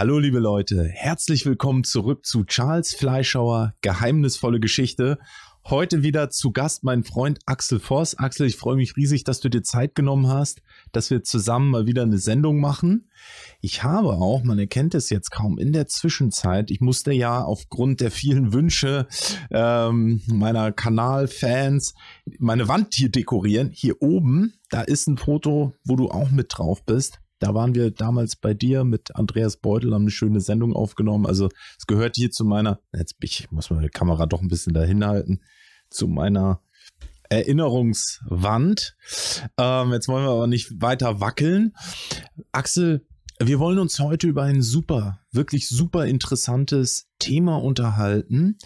Hallo liebe Leute, herzlich willkommen zurück zu Charles Fleischhauer Geheimnisvolle Geschichte. Heute wieder zu Gast mein Freund Axel Voss. Axel, ich freue mich riesig, dass du dir Zeit genommen hast, dass wir zusammen mal wieder eine Sendung machen. Ich habe auch, man erkennt es jetzt kaum, in der Zwischenzeit, ich musste ja aufgrund der vielen Wünsche ähm, meiner Kanalfans meine Wand hier dekorieren. Hier oben, da ist ein Foto, wo du auch mit drauf bist. Da waren wir damals bei dir mit Andreas Beutel, haben eine schöne Sendung aufgenommen. Also es gehört hier zu meiner, jetzt ich muss meine Kamera doch ein bisschen dahin halten, zu meiner Erinnerungswand. Ähm, jetzt wollen wir aber nicht weiter wackeln. Axel, wir wollen uns heute über ein super, wirklich super interessantes Thema unterhalten.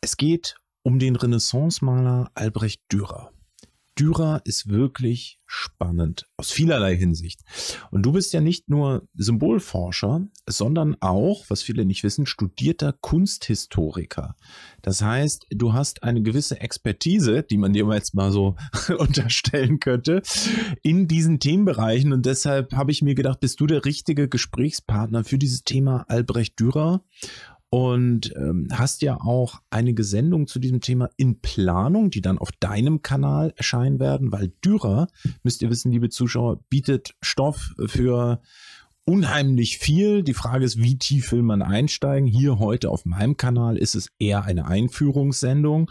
Es geht um den Renaissance-Maler Albrecht Dürer. Dürer ist wirklich spannend aus vielerlei Hinsicht. Und du bist ja nicht nur Symbolforscher, sondern auch, was viele nicht wissen, studierter Kunsthistoriker. Das heißt, du hast eine gewisse Expertise, die man dir jetzt mal so unterstellen könnte, in diesen Themenbereichen. Und deshalb habe ich mir gedacht, bist du der richtige Gesprächspartner für dieses Thema Albrecht Dürer und ähm, hast ja auch einige Sendungen zu diesem Thema in Planung, die dann auf deinem Kanal erscheinen werden, weil Dürer, müsst ihr wissen, liebe Zuschauer, bietet Stoff für unheimlich viel. Die Frage ist, wie tief will man einsteigen? Hier heute auf meinem Kanal ist es eher eine Einführungssendung.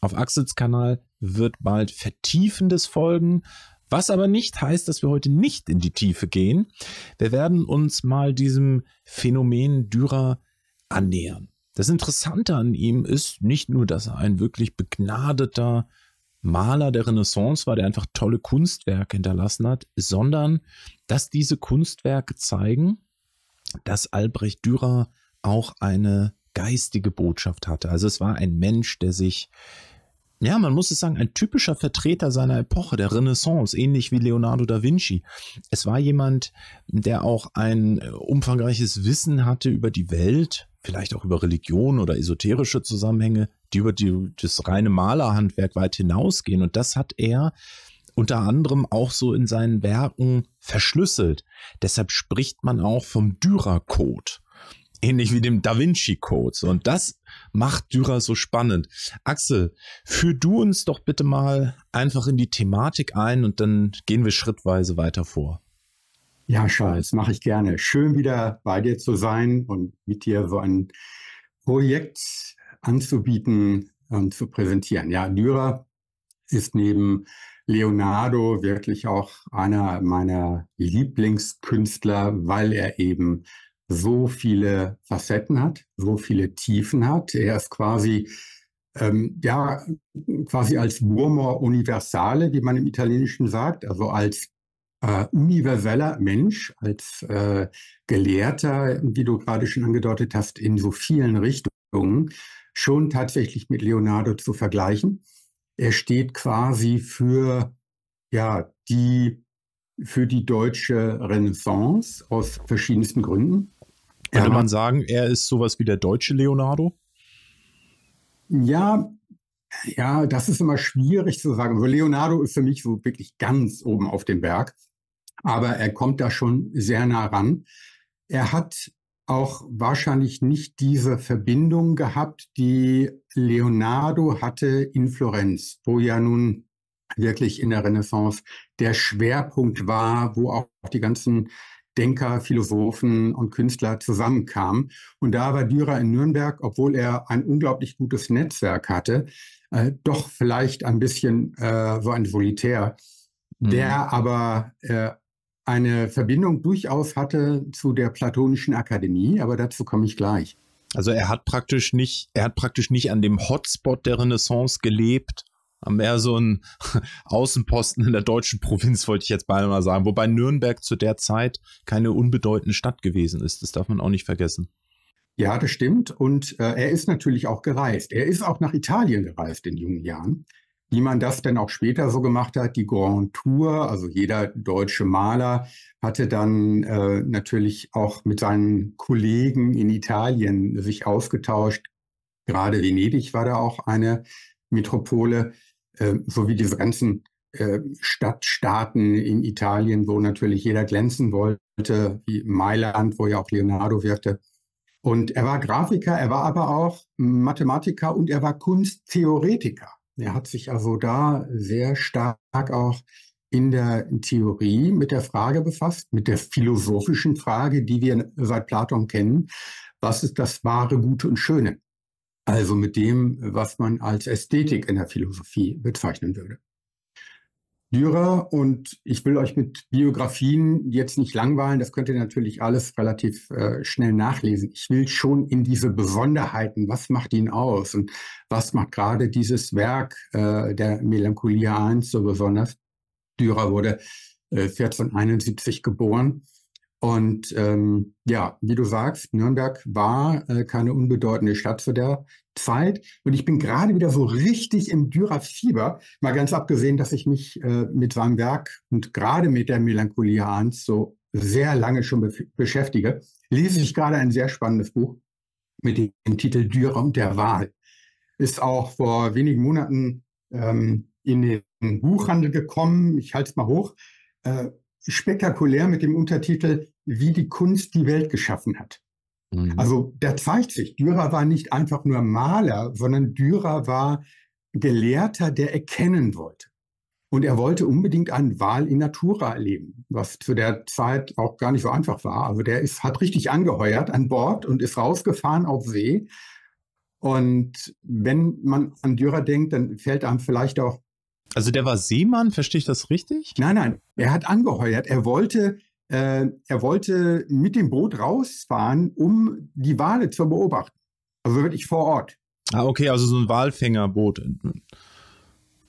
Auf Axels Kanal wird bald vertiefendes folgen. Was aber nicht heißt, dass wir heute nicht in die Tiefe gehen. Wir werden uns mal diesem Phänomen Dürer annähern. Das Interessante an ihm ist nicht nur, dass er ein wirklich begnadeter Maler der Renaissance war, der einfach tolle Kunstwerke hinterlassen hat, sondern dass diese Kunstwerke zeigen, dass Albrecht Dürer auch eine geistige Botschaft hatte. Also es war ein Mensch, der sich, ja, man muss es sagen, ein typischer Vertreter seiner Epoche, der Renaissance, ähnlich wie Leonardo da Vinci. Es war jemand, der auch ein umfangreiches Wissen hatte über die Welt, vielleicht auch über Religion oder esoterische Zusammenhänge, die über die, das reine Malerhandwerk weit hinausgehen. Und das hat er unter anderem auch so in seinen Werken verschlüsselt. Deshalb spricht man auch vom Dürer-Code. Ähnlich wie dem Da Vinci-Code. Und das macht Dürer so spannend. Axel, führ du uns doch bitte mal einfach in die Thematik ein und dann gehen wir schrittweise weiter vor. Ja, Charles, mache ich gerne. Schön wieder bei dir zu sein und mit dir so ein Projekt anzubieten und zu präsentieren. Ja, Dürer ist neben Leonardo wirklich auch einer meiner Lieblingskünstler, weil er eben so viele Facetten hat, so viele Tiefen hat. Er ist quasi ähm, ja quasi als Burmor Universale, wie man im Italienischen sagt, also als äh, universeller Mensch, als äh, Gelehrter, wie du gerade schon angedeutet hast, in so vielen Richtungen schon tatsächlich mit Leonardo zu vergleichen. Er steht quasi für ja die für die deutsche Renaissance aus verschiedensten Gründen. Könnte man sagen, er ist sowas wie der deutsche Leonardo? Ja, ja, das ist immer schwierig zu sagen. Also Leonardo ist für mich so wirklich ganz oben auf dem Berg aber er kommt da schon sehr nah ran. Er hat auch wahrscheinlich nicht diese Verbindung gehabt, die Leonardo hatte in Florenz, wo ja nun wirklich in der Renaissance der Schwerpunkt war, wo auch die ganzen Denker, Philosophen und Künstler zusammenkamen. Und da war Dürer in Nürnberg, obwohl er ein unglaublich gutes Netzwerk hatte, äh, doch vielleicht ein bisschen äh, so ein Solitär, mhm. der aber äh, eine Verbindung durchaus hatte zu der Platonischen Akademie, aber dazu komme ich gleich. Also er hat praktisch nicht, er hat praktisch nicht an dem Hotspot der Renaissance gelebt, mehr so ein Außenposten in der deutschen Provinz, wollte ich jetzt beinahe mal sagen. Wobei Nürnberg zu der Zeit keine unbedeutende Stadt gewesen ist. Das darf man auch nicht vergessen. Ja, das stimmt. Und äh, er ist natürlich auch gereist. Er ist auch nach Italien gereist in jungen Jahren. Wie man das denn auch später so gemacht hat, die Grand Tour, also jeder deutsche Maler hatte dann äh, natürlich auch mit seinen Kollegen in Italien sich ausgetauscht. Gerade Venedig war da auch eine Metropole, äh, sowie diese ganzen äh, Stadtstaaten in Italien, wo natürlich jeder glänzen wollte, wie Mailand, wo ja auch Leonardo wirkte. Und er war Grafiker, er war aber auch Mathematiker und er war Kunsttheoretiker. Er hat sich also da sehr stark auch in der Theorie mit der Frage befasst, mit der philosophischen Frage, die wir seit Platon kennen. Was ist das wahre, gute und schöne? Also mit dem, was man als Ästhetik in der Philosophie bezeichnen würde. Dürer und ich will euch mit Biografien jetzt nicht langweilen, das könnt ihr natürlich alles relativ äh, schnell nachlesen. Ich will schon in diese Besonderheiten, was macht ihn aus und was macht gerade dieses Werk äh, der Melancholie 1 so besonders. Dürer wurde äh, 1471 geboren und ähm, ja, wie du sagst, Nürnberg war äh, keine unbedeutende Stadt zu der Zeit. Und ich bin gerade wieder so richtig im Dürer-Fieber. Mal ganz abgesehen, dass ich mich äh, mit seinem Werk und gerade mit der Melancholie Hans so sehr lange schon be beschäftige, lese ich gerade ein sehr spannendes Buch mit dem Titel Dürer und der Wahl. Ist auch vor wenigen Monaten ähm, in den Buchhandel gekommen. Ich halte es mal hoch. Äh, spektakulär mit dem Untertitel Wie die Kunst die Welt geschaffen hat. Mhm. Also da zeigt sich, Dürer war nicht einfach nur Maler, sondern Dürer war Gelehrter, der erkennen wollte. Und er wollte unbedingt ein Wahl in Natura erleben, was zu der Zeit auch gar nicht so einfach war. Also der ist, hat richtig angeheuert an Bord und ist rausgefahren auf See. Und wenn man an Dürer denkt, dann fällt einem vielleicht auch also der war Seemann, verstehe ich das richtig? Nein, nein, er hat angeheuert. Er wollte, äh, er wollte mit dem Boot rausfahren, um die Wale zu beobachten. Also wirklich vor Ort. Ah, okay, also so ein Walfängerboot.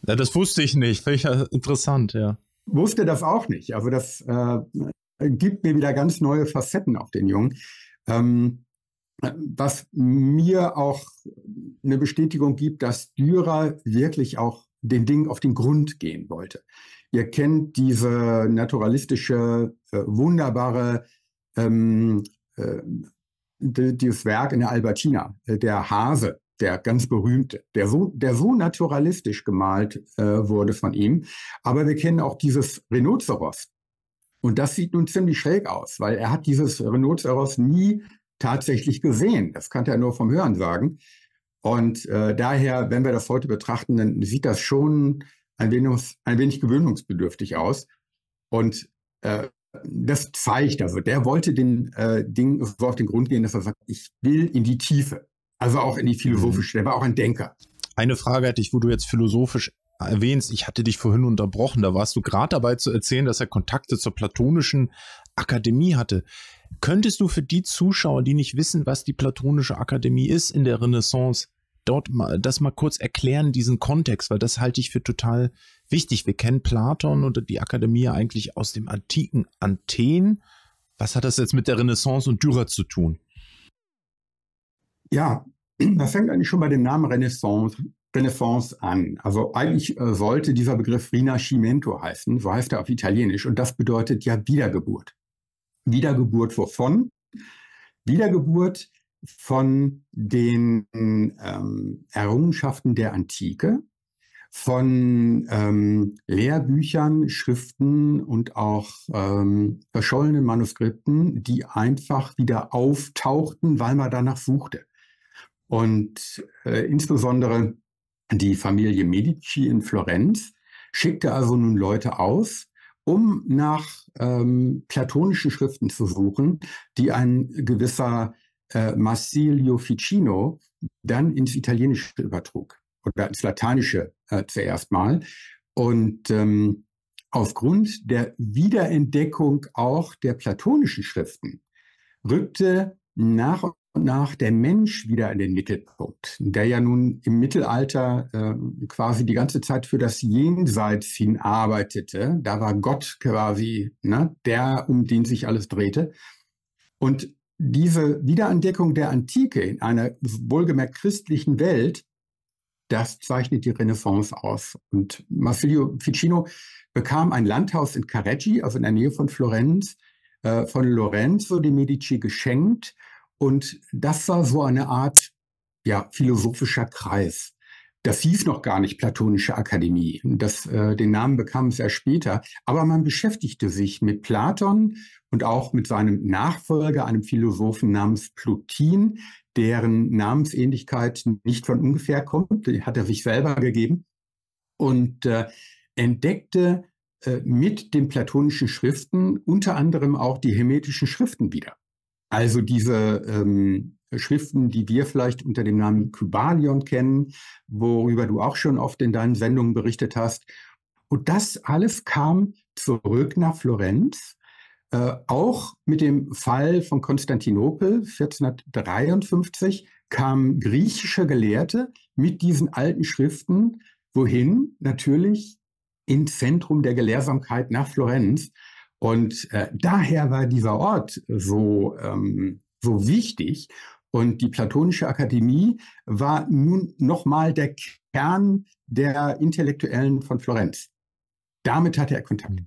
Ja, das wusste ich nicht. Finde ich ja interessant, ja. Wusste das auch nicht. Also das äh, gibt mir wieder ganz neue Facetten auf den Jungen. Ähm, was mir auch eine Bestätigung gibt, dass Dürer wirklich auch den Dingen auf den Grund gehen wollte. Ihr kennt diese naturalistische, äh, wunderbare, ähm, äh, dieses Werk in der Albertina, äh, der Hase, der ganz berühmte, der so, der so naturalistisch gemalt äh, wurde von ihm. Aber wir kennen auch dieses Rhinoceros. Und das sieht nun ziemlich schräg aus, weil er hat dieses Rhinoceros nie tatsächlich gesehen. Das kannte er nur vom Hören sagen. Und äh, daher, wenn wir das heute betrachten, dann sieht das schon ein wenig, ein wenig gewöhnungsbedürftig aus. Und äh, das zeigt also, der wollte den äh, Ding so auf den Grund gehen, dass er sagt, ich will in die Tiefe. Also auch in die philosophische. Der war auch ein Denker. Eine Frage hätte ich, wo du jetzt philosophisch erwähnst, ich hatte dich vorhin unterbrochen, da warst du gerade dabei zu erzählen, dass er Kontakte zur platonischen Akademie hatte. Könntest du für die Zuschauer, die nicht wissen, was die platonische Akademie ist in der Renaissance, dort mal, das mal kurz erklären, diesen Kontext, weil das halte ich für total wichtig. Wir kennen Platon und die Akademie eigentlich aus dem antiken Athen. Was hat das jetzt mit der Renaissance und Dürer zu tun? Ja, das fängt eigentlich schon bei dem Namen Renaissance, Renaissance an. Also eigentlich äh, sollte dieser Begriff Rinascimento heißen, so heißt er auf Italienisch, und das bedeutet ja Wiedergeburt. Wiedergeburt wovon? Wiedergeburt von den ähm, Errungenschaften der Antike, von ähm, Lehrbüchern, Schriften und auch ähm, verschollenen Manuskripten, die einfach wieder auftauchten, weil man danach suchte. Und äh, insbesondere die Familie Medici in Florenz schickte also nun Leute aus, um nach ähm, platonischen Schriften zu suchen, die ein gewisser äh, Marsilio Ficino dann ins Italienische übertrug oder ins Lateinische äh, zuerst mal. Und ähm, aufgrund der Wiederentdeckung auch der platonischen Schriften rückte nach nach der Mensch wieder in den Mittelpunkt, der ja nun im Mittelalter äh, quasi die ganze Zeit für das Jenseits hin arbeitete. Da war Gott quasi ne, der, um den sich alles drehte. Und diese Wiederentdeckung der Antike in einer wohlgemerkt christlichen Welt, das zeichnet die Renaissance aus. Und Marsilio Ficino bekam ein Landhaus in Careggi, also in der Nähe von Florenz, äh, von Lorenzo de Medici geschenkt. Und das war so eine Art ja, philosophischer Kreis. das hieß noch gar nicht Platonische Akademie. Das, äh, den Namen bekam es erst später. Aber man beschäftigte sich mit Platon und auch mit seinem Nachfolger, einem Philosophen namens Plotin, deren Namensähnlichkeit nicht von ungefähr kommt. Die hat er sich selber gegeben und äh, entdeckte äh, mit den platonischen Schriften unter anderem auch die hermetischen Schriften wieder. Also diese ähm, Schriften, die wir vielleicht unter dem Namen Kybalion kennen, worüber du auch schon oft in deinen Sendungen berichtet hast. Und das alles kam zurück nach Florenz, äh, auch mit dem Fall von Konstantinopel 1453 kamen griechische Gelehrte mit diesen alten Schriften, wohin natürlich ins Zentrum der Gelehrsamkeit nach Florenz. Und äh, daher war dieser Ort so, ähm, so wichtig. Und die Platonische Akademie war nun nochmal der Kern der Intellektuellen von Florenz. Damit hatte er Kontakt.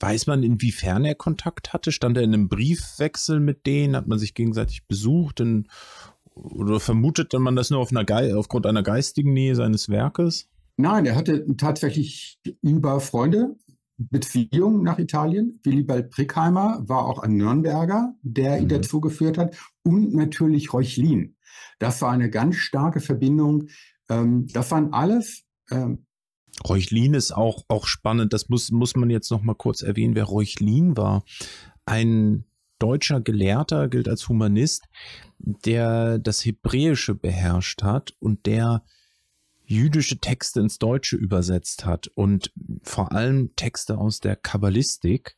Weiß man, inwiefern er Kontakt hatte? Stand er in einem Briefwechsel mit denen? Hat man sich gegenseitig besucht? In, oder vermutet man das nur auf einer aufgrund einer geistigen Nähe seines Werkes? Nein, er hatte tatsächlich über Freunde Beziehungen nach Italien. Willibald Prickheimer war auch ein Nürnberger, der ihn mhm. dazu geführt hat. Und natürlich Reuchlin. Das war eine ganz starke Verbindung. Ähm, das waren alles. Ähm, Reuchlin ist auch, auch spannend. Das muss, muss man jetzt noch mal kurz erwähnen, wer Reuchlin war. Ein deutscher Gelehrter, gilt als Humanist, der das Hebräische beherrscht hat und der jüdische Texte ins Deutsche übersetzt hat und vor allem Texte aus der Kabbalistik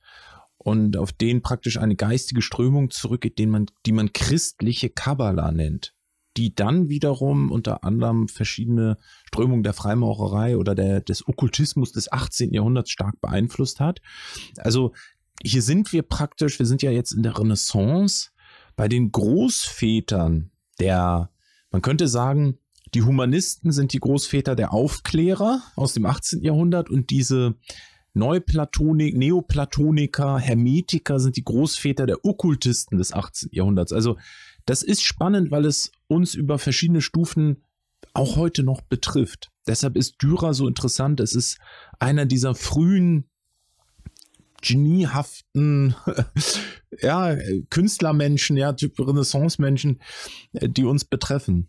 und auf denen praktisch eine geistige Strömung zurückgeht, den man, die man christliche Kabbala nennt, die dann wiederum unter anderem verschiedene Strömungen der Freimaurerei oder der, des Okkultismus des 18. Jahrhunderts stark beeinflusst hat. Also hier sind wir praktisch, wir sind ja jetzt in der Renaissance bei den Großvätern der, man könnte sagen, die Humanisten sind die Großväter der Aufklärer aus dem 18. Jahrhundert und diese Neuplatonik, Neoplatoniker, Hermetiker sind die Großväter der Okkultisten des 18. Jahrhunderts. Also das ist spannend, weil es uns über verschiedene Stufen auch heute noch betrifft. Deshalb ist Dürer so interessant. Es ist einer dieser frühen geniehaften ja, Künstlermenschen, ja, Typ Renaissance-Menschen, die uns betreffen.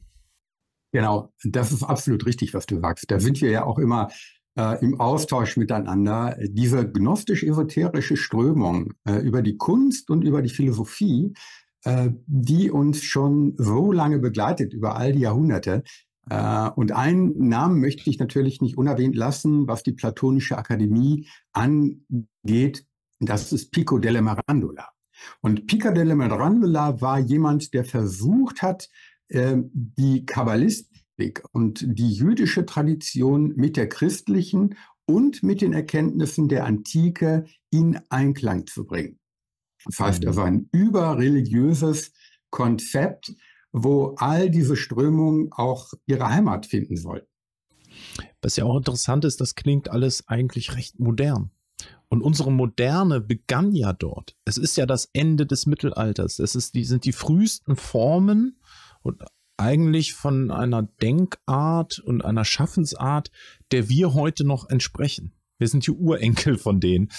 Genau, das ist absolut richtig, was du sagst. Da sind wir ja auch immer äh, im Austausch miteinander. Diese gnostisch-esoterische Strömung äh, über die Kunst und über die Philosophie, äh, die uns schon so lange begleitet, über all die Jahrhunderte. Äh, und einen Namen möchte ich natürlich nicht unerwähnt lassen, was die Platonische Akademie angeht. Das ist Pico delle Mirandola. Und Pico delle Mirandola war jemand, der versucht hat, die Kabbalistik und die jüdische Tradition mit der christlichen und mit den Erkenntnissen der Antike in Einklang zu bringen. Das heißt, war ein überreligiöses Konzept, wo all diese Strömungen auch ihre Heimat finden sollten. Was ja auch interessant ist, das klingt alles eigentlich recht modern. Und unsere Moderne begann ja dort. Es ist ja das Ende des Mittelalters. Es ist die, sind die frühesten Formen und eigentlich von einer Denkart und einer Schaffensart, der wir heute noch entsprechen. Wir sind die Urenkel von denen.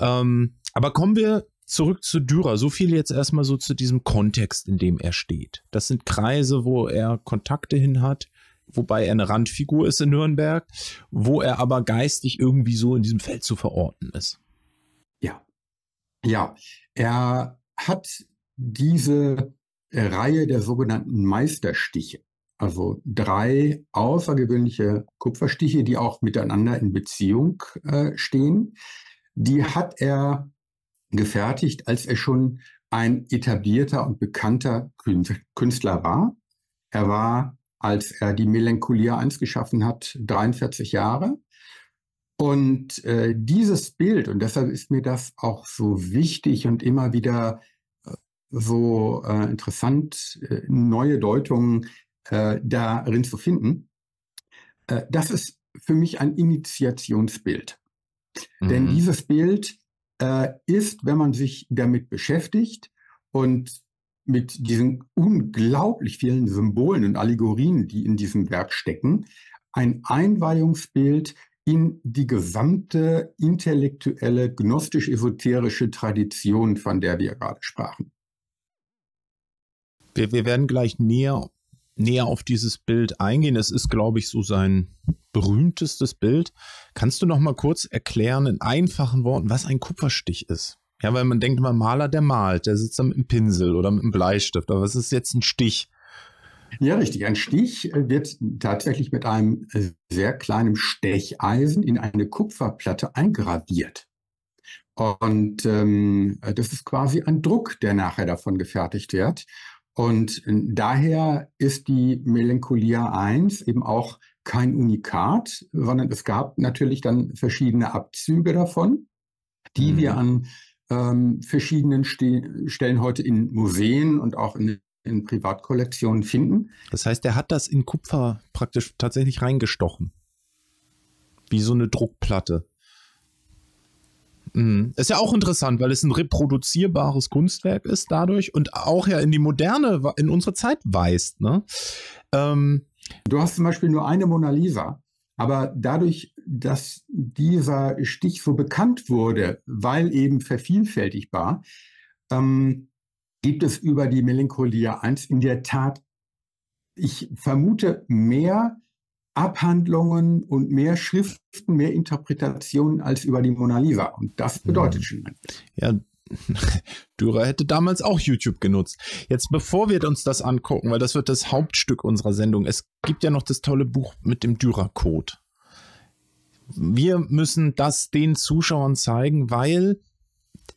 Ähm, aber kommen wir zurück zu Dürer. So viel jetzt erstmal so zu diesem Kontext, in dem er steht. Das sind Kreise, wo er Kontakte hin hat, wobei er eine Randfigur ist in Nürnberg, wo er aber geistig irgendwie so in diesem Feld zu verorten ist. Ja. Ja, er hat diese Reihe der sogenannten Meisterstiche. Also drei außergewöhnliche Kupferstiche, die auch miteinander in Beziehung äh, stehen. Die hat er gefertigt, als er schon ein etablierter und bekannter Künstler war. Er war, als er die Melancholia 1 geschaffen hat, 43 Jahre. Und äh, dieses Bild, und deshalb ist mir das auch so wichtig und immer wieder so äh, interessant, äh, neue Deutungen äh, darin zu finden. Äh, das ist für mich ein Initiationsbild. Mhm. Denn dieses Bild äh, ist, wenn man sich damit beschäftigt und mit diesen unglaublich vielen Symbolen und Allegorien, die in diesem Werk stecken, ein Einweihungsbild in die gesamte intellektuelle, gnostisch-esoterische Tradition, von der wir gerade sprachen. Wir, wir werden gleich näher, näher auf dieses Bild eingehen. Es ist, glaube ich, so sein berühmtestes Bild. Kannst du noch mal kurz erklären in einfachen Worten, was ein Kupferstich ist? Ja, weil man denkt immer, Maler, der malt, der sitzt da mit einem Pinsel oder mit einem Bleistift. Aber was ist jetzt ein Stich? Ja, richtig. Ein Stich wird tatsächlich mit einem äh, sehr kleinen Stecheisen in eine Kupferplatte eingraviert. Und ähm, das ist quasi ein Druck, der nachher davon gefertigt wird. Und äh, daher ist die Melancholia 1 eben auch kein Unikat, sondern es gab natürlich dann verschiedene Abzüge davon, die mhm. wir an ähm, verschiedenen Ste Stellen heute in Museen und auch in in Privatkollektionen finden. Das heißt, er hat das in Kupfer praktisch tatsächlich reingestochen. Wie so eine Druckplatte. Mhm. Ist ja auch interessant, weil es ein reproduzierbares Kunstwerk ist dadurch und auch ja in die moderne, in unsere Zeit weist. Ne? Ähm, du hast zum Beispiel nur eine Mona Lisa, aber dadurch, dass dieser Stich so bekannt wurde, weil eben vervielfältigbar, ähm, gibt es über die Melancholia 1 in der Tat, ich vermute, mehr Abhandlungen und mehr Schriften, mehr Interpretationen als über die Mona Lisa. Und das bedeutet schon. Ja, Dürer hätte damals auch YouTube genutzt. Jetzt, bevor wir uns das angucken, weil das wird das Hauptstück unserer Sendung, es gibt ja noch das tolle Buch mit dem Dürer-Code. Wir müssen das den Zuschauern zeigen, weil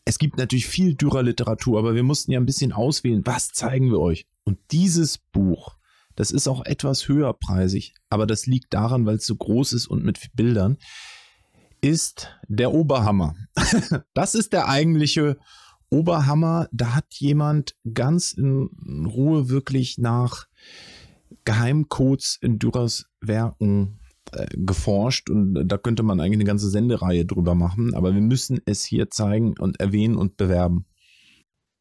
es gibt natürlich viel Dürer-Literatur, aber wir mussten ja ein bisschen auswählen, was zeigen wir euch. Und dieses Buch, das ist auch etwas höherpreisig, aber das liegt daran, weil es so groß ist und mit Bildern, ist der Oberhammer. das ist der eigentliche Oberhammer. Da hat jemand ganz in Ruhe wirklich nach Geheimcodes in Dürers Werken äh, geforscht und da könnte man eigentlich eine ganze Sendereihe drüber machen, aber wir müssen es hier zeigen und erwähnen und bewerben.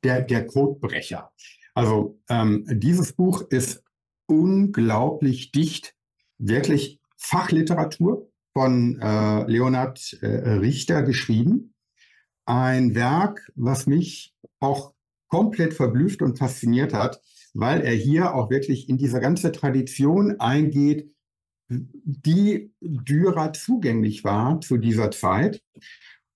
Der, der Codebrecher. Also ähm, dieses Buch ist unglaublich dicht, wirklich Fachliteratur von äh, Leonhard äh, Richter geschrieben. Ein Werk, was mich auch komplett verblüfft und fasziniert hat, weil er hier auch wirklich in diese ganze Tradition eingeht, die Dürer zugänglich war zu dieser Zeit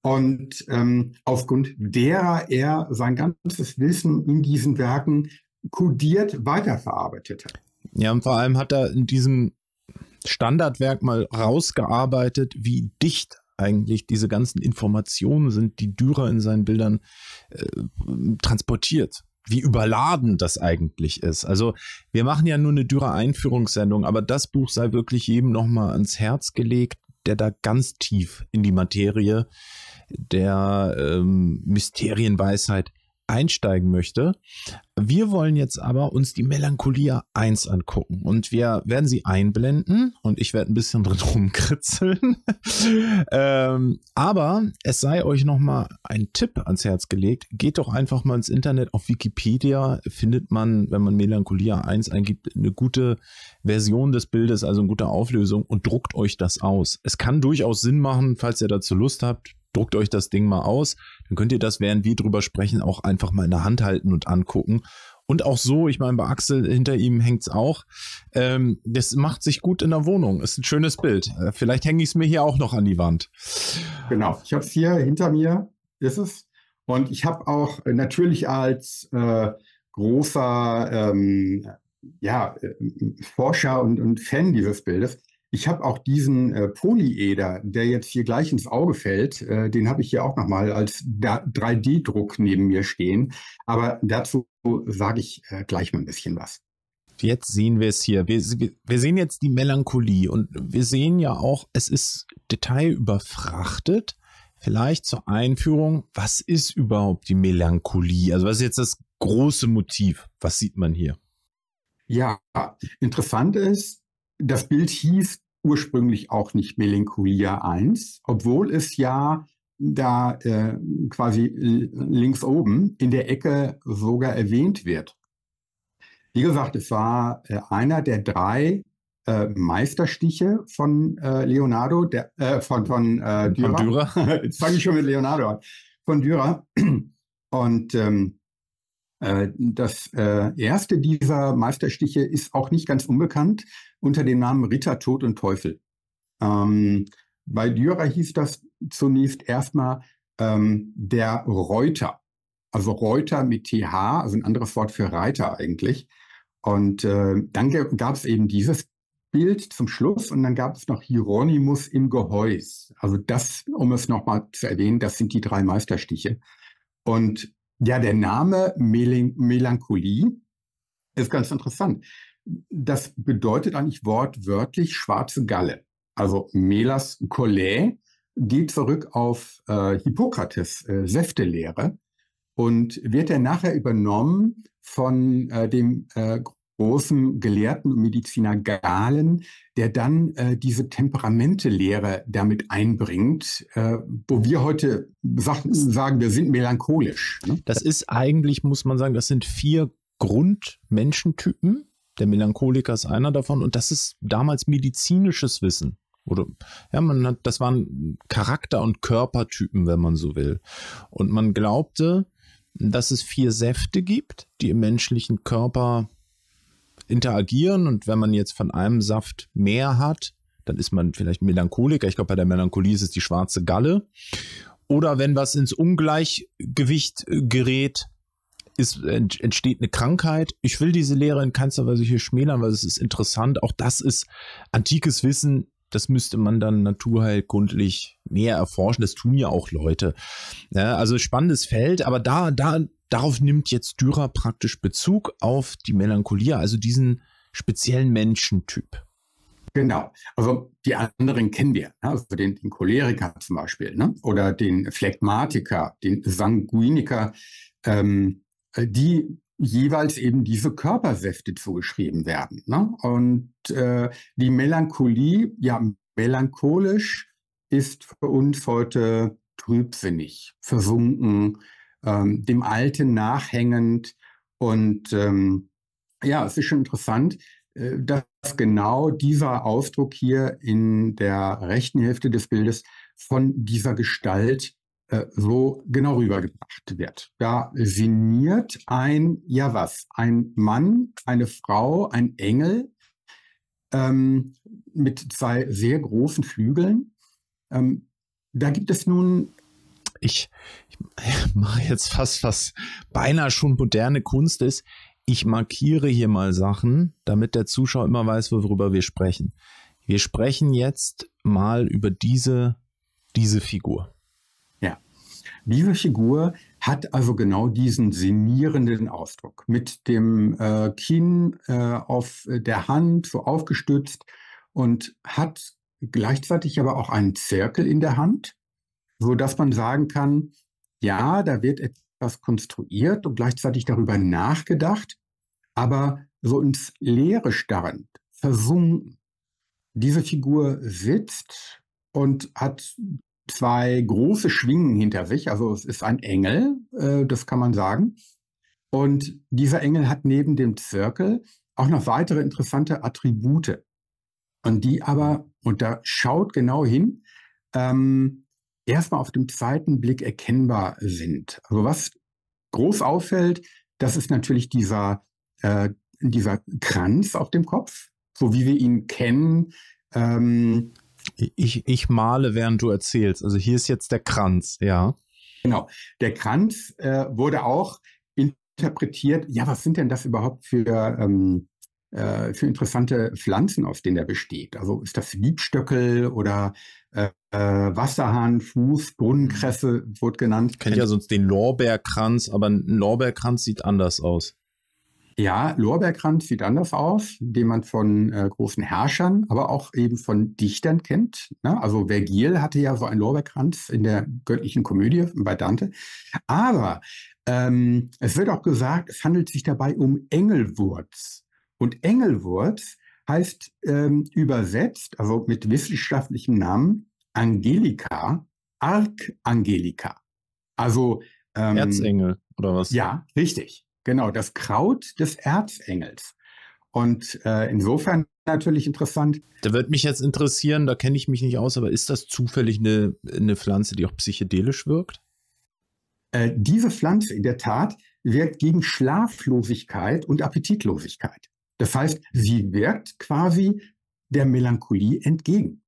und ähm, aufgrund derer er sein ganzes Wissen in diesen Werken kodiert weiterverarbeitet hat. Ja, und vor allem hat er in diesem Standardwerk mal rausgearbeitet, wie dicht eigentlich diese ganzen Informationen sind, die Dürer in seinen Bildern äh, transportiert wie überladen das eigentlich ist. Also wir machen ja nur eine Dürer Einführungssendung, aber das Buch sei wirklich jedem nochmal ans Herz gelegt, der da ganz tief in die Materie der ähm, Mysterienweisheit einsteigen möchte. Wir wollen jetzt aber uns die Melancholia 1 angucken und wir werden sie einblenden und ich werde ein bisschen drin rumkritzeln. ähm, aber es sei euch nochmal ein Tipp ans Herz gelegt. Geht doch einfach mal ins Internet auf Wikipedia, findet man, wenn man Melancholia 1 eingibt, eine gute Version des Bildes, also eine gute Auflösung und druckt euch das aus. Es kann durchaus Sinn machen, falls ihr dazu Lust habt, druckt euch das Ding mal aus. Dann könnt ihr das, während wir drüber sprechen, auch einfach mal in der Hand halten und angucken. Und auch so, ich meine, bei Axel hinter ihm hängt es auch. Ähm, das macht sich gut in der Wohnung. Ist ein schönes Bild. Äh, vielleicht hänge ich es mir hier auch noch an die Wand. Genau. Ich habe es hier hinter mir, ist es. Und ich habe auch natürlich als äh, großer ähm, ja, äh, Forscher und, und Fan dieses Bildes ich habe auch diesen äh, Polyeder, der jetzt hier gleich ins Auge fällt, äh, den habe ich hier auch nochmal als 3D-Druck neben mir stehen. Aber dazu sage ich äh, gleich mal ein bisschen was. Jetzt sehen wir es hier. Wir, wir sehen jetzt die Melancholie und wir sehen ja auch, es ist detailüberfrachtet. Vielleicht zur Einführung, was ist überhaupt die Melancholie? Also was ist jetzt das große Motiv? Was sieht man hier? Ja, interessant ist, das Bild hieß ursprünglich auch nicht Melancholia 1, obwohl es ja da äh, quasi links oben in der Ecke sogar erwähnt wird. Wie gesagt, es war äh, einer der drei äh, Meisterstiche von äh, Leonardo, der, äh, von, von äh, Dürer. Von Dürer. Jetzt fange ich schon mit Leonardo an. Von Dürer. Und ähm, äh, das äh, erste dieser Meisterstiche ist auch nicht ganz unbekannt unter dem Namen Ritter, Tod und Teufel. Ähm, bei Dürer hieß das zunächst erstmal ähm, der Reuter. Also Reuter mit TH, also ein anderes Wort für Reiter eigentlich. Und äh, dann gab es eben dieses Bild zum Schluss und dann gab es noch Hieronymus im Gehäus. Also das, um es nochmal zu erwähnen, das sind die drei Meisterstiche. Und ja, der Name Mel Melancholie ist ganz interessant. Das bedeutet eigentlich wortwörtlich schwarze Galle. Also Melas Collet geht zurück auf äh, Hippokrates äh, Säftelehre und wird er nachher übernommen von äh, dem äh, großen Gelehrten und Mediziner Galen, der dann äh, diese Temperamentelehre damit einbringt, äh, wo wir heute sag, sagen, wir sind melancholisch. Ne? Das ist eigentlich, muss man sagen, das sind vier Grundmenschentypen. Der Melancholiker ist einer davon und das ist damals medizinisches Wissen. Oder ja, man hat, das waren Charakter- und Körpertypen, wenn man so will. Und man glaubte, dass es vier Säfte gibt, die im menschlichen Körper interagieren. Und wenn man jetzt von einem Saft mehr hat, dann ist man vielleicht Melancholiker. Ich glaube, bei der Melancholie ist es die schwarze Galle. Oder wenn was ins Ungleichgewicht äh, gerät, ist, entsteht eine Krankheit. Ich will diese Lehre in keinster Weise hier schmälern, weil es ist interessant. Auch das ist antikes Wissen das müsste man dann naturheilkundlich mehr erforschen. Das tun ja auch Leute. Ja, also spannendes Feld, aber da, da, darauf nimmt jetzt Dürer praktisch Bezug auf die Melancholie, also diesen speziellen Menschentyp. Genau. Also die anderen kennen wir. Ne? Also den, den Choleriker zum Beispiel ne? oder den Phlegmatiker, den Sanguiniker. Ähm, die jeweils eben diese Körpersäfte zugeschrieben werden. Ne? Und äh, die Melancholie, ja, melancholisch ist für uns heute trübsinnig, versunken, ähm, dem Alten nachhängend. Und ähm, ja, es ist schon interessant, äh, dass genau dieser Ausdruck hier in der rechten Hälfte des Bildes von dieser Gestalt so genau rübergebracht wird. Da sinniert ein, ja was, ein Mann, eine Frau, ein Engel ähm, mit zwei sehr großen Flügeln. Ähm, da gibt es nun ich, ich, mache jetzt fast, was beinahe schon moderne Kunst ist. Ich markiere hier mal Sachen, damit der Zuschauer immer weiß, worüber wir sprechen. Wir sprechen jetzt mal über diese, diese Figur. Diese Figur hat also genau diesen sinnierenden Ausdruck mit dem äh, Kinn äh, auf der Hand so aufgestützt und hat gleichzeitig aber auch einen Zirkel in der Hand, so dass man sagen kann, ja, da wird etwas konstruiert und gleichzeitig darüber nachgedacht, aber so ins Leere starrend, versunken. Diese Figur sitzt und hat zwei große Schwingen hinter sich. Also es ist ein Engel, äh, das kann man sagen. Und dieser Engel hat neben dem Zirkel auch noch weitere interessante Attribute. Und die aber, und da schaut genau hin, ähm, erstmal auf dem zweiten Blick erkennbar sind. Also was groß auffällt, das ist natürlich dieser, äh, dieser Kranz auf dem Kopf, so wie wir ihn kennen. Ähm, ich, ich male, während du erzählst. Also hier ist jetzt der Kranz, ja. Genau. Der Kranz äh, wurde auch interpretiert, ja, was sind denn das überhaupt für, ähm, äh, für interessante Pflanzen, aus denen er besteht? Also ist das Liebstöckel oder äh, äh Wasserhahn, Fuß, Brunnenkresse wurde genannt. Kennt ja sonst den Lorbeerkranz, aber ein Lorbeerkranz sieht anders aus. Ja, Lorbeerkranz sieht anders aus, den man von äh, großen Herrschern, aber auch eben von Dichtern kennt. Ne? Also Vergil hatte ja so einen Lorbeerkranz in der göttlichen Komödie bei Dante. Aber ähm, es wird auch gesagt, es handelt sich dabei um Engelwurz. Und Engelwurz heißt ähm, übersetzt, also mit wissenschaftlichem Namen, Angelika, Arkangelika. Also ähm, Erzengel oder was? Ja, richtig. Genau, das Kraut des Erzengels. Und äh, insofern natürlich interessant. Da wird mich jetzt interessieren, da kenne ich mich nicht aus, aber ist das zufällig eine, eine Pflanze, die auch psychedelisch wirkt? Äh, diese Pflanze in der Tat wirkt gegen Schlaflosigkeit und Appetitlosigkeit. Das heißt, sie wirkt quasi der Melancholie entgegen.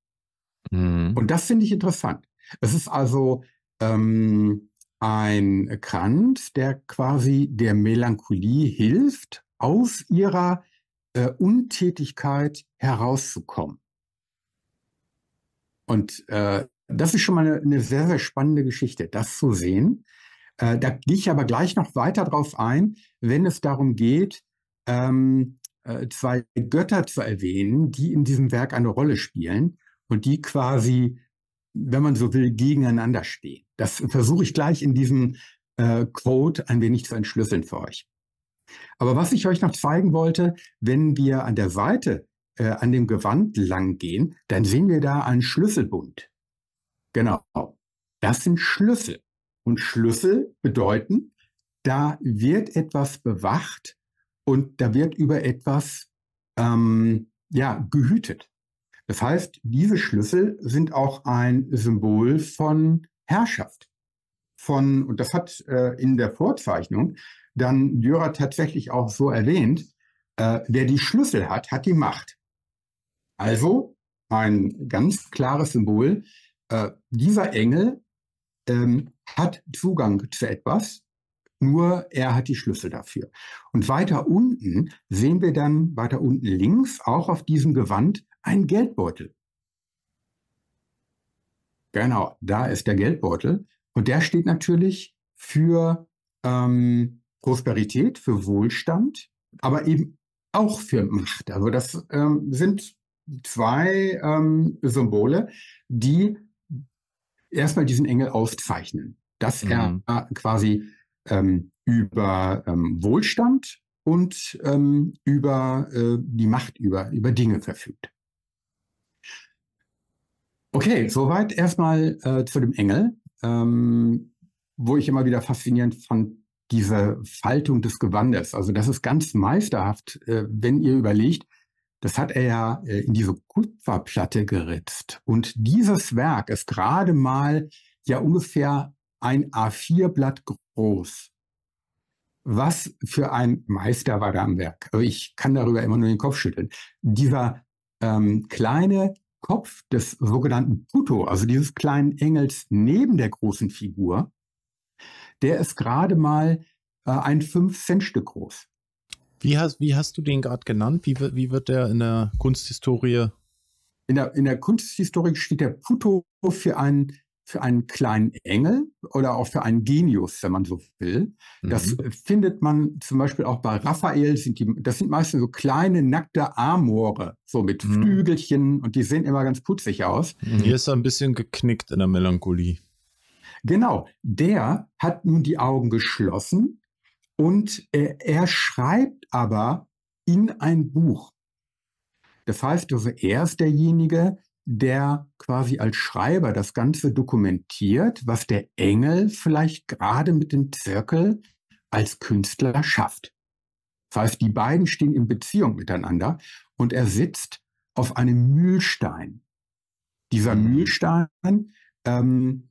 Mhm. Und das finde ich interessant. Es ist also ähm, ein Kranz, der quasi der Melancholie hilft, aus ihrer äh, Untätigkeit herauszukommen. Und äh, das ist schon mal eine, eine, sehr, sehr spannende Geschichte, das zu sehen. Äh, da gehe ich aber gleich noch weiter drauf ein, wenn es darum geht, ähm, äh, zwei Götter zu erwähnen, die in diesem Werk eine Rolle spielen und die quasi, wenn man so will, gegeneinander stehen. Das versuche ich gleich in diesem äh, Code ein wenig zu entschlüsseln für euch. Aber was ich euch noch zeigen wollte, wenn wir an der Seite äh, an dem Gewand lang gehen, dann sehen wir da einen Schlüsselbund. Genau. Das sind Schlüssel. Und Schlüssel bedeuten, da wird etwas bewacht und da wird über etwas ähm, ja, gehütet. Das heißt, diese Schlüssel sind auch ein Symbol von Herrschaft. Von, und das hat äh, in der Vorzeichnung dann Dürer tatsächlich auch so erwähnt, äh, wer die Schlüssel hat, hat die Macht. Also ein ganz klares Symbol, äh, dieser Engel ähm, hat Zugang zu etwas, nur er hat die Schlüssel dafür. Und weiter unten sehen wir dann, weiter unten links, auch auf diesem Gewand, einen Geldbeutel. Genau, da ist der Geldbeutel. Und der steht natürlich für ähm, Prosperität, für Wohlstand, aber eben auch für Macht. Also das ähm, sind zwei ähm, Symbole, die erstmal diesen Engel auszeichnen, dass mhm. er quasi ähm, über ähm, Wohlstand und ähm, über äh, die Macht über, über Dinge verfügt. Okay, soweit erstmal äh, zu dem Engel, ähm, wo ich immer wieder faszinierend fand, diese Faltung des Gewandes. Also das ist ganz meisterhaft, äh, wenn ihr überlegt, das hat er ja äh, in diese Kupferplatte geritzt. Und dieses Werk ist gerade mal ja ungefähr ein A4-Blatt groß. Was für ein Meister war da am Werk. Also ich kann darüber immer nur den Kopf schütteln. Dieser ähm, kleine Kopf des sogenannten Puto, also dieses kleinen Engels neben der großen Figur, der ist gerade mal äh, ein 5-Cent-Stück groß. Wie hast, wie hast du den gerade genannt? Wie, wie wird der in der Kunsthistorie? In der, in der Kunsthistorie steht der Puto für einen, für einen kleinen Engel oder auch für einen Genius, wenn man so will. Das mhm. findet man zum Beispiel auch bei Raphael. Sind die, das sind meistens so kleine, nackte Amore, so mit mhm. Flügelchen und die sehen immer ganz putzig aus. Hier ist er ein bisschen geknickt in der Melancholie. Genau, der hat nun die Augen geschlossen und er, er schreibt aber in ein Buch. Das heißt also, er ist derjenige, der quasi als Schreiber das Ganze dokumentiert, was der Engel vielleicht gerade mit dem Zirkel als Künstler schafft. Das heißt, die beiden stehen in Beziehung miteinander und er sitzt auf einem Mühlstein. Dieser mhm. Mühlstein ähm,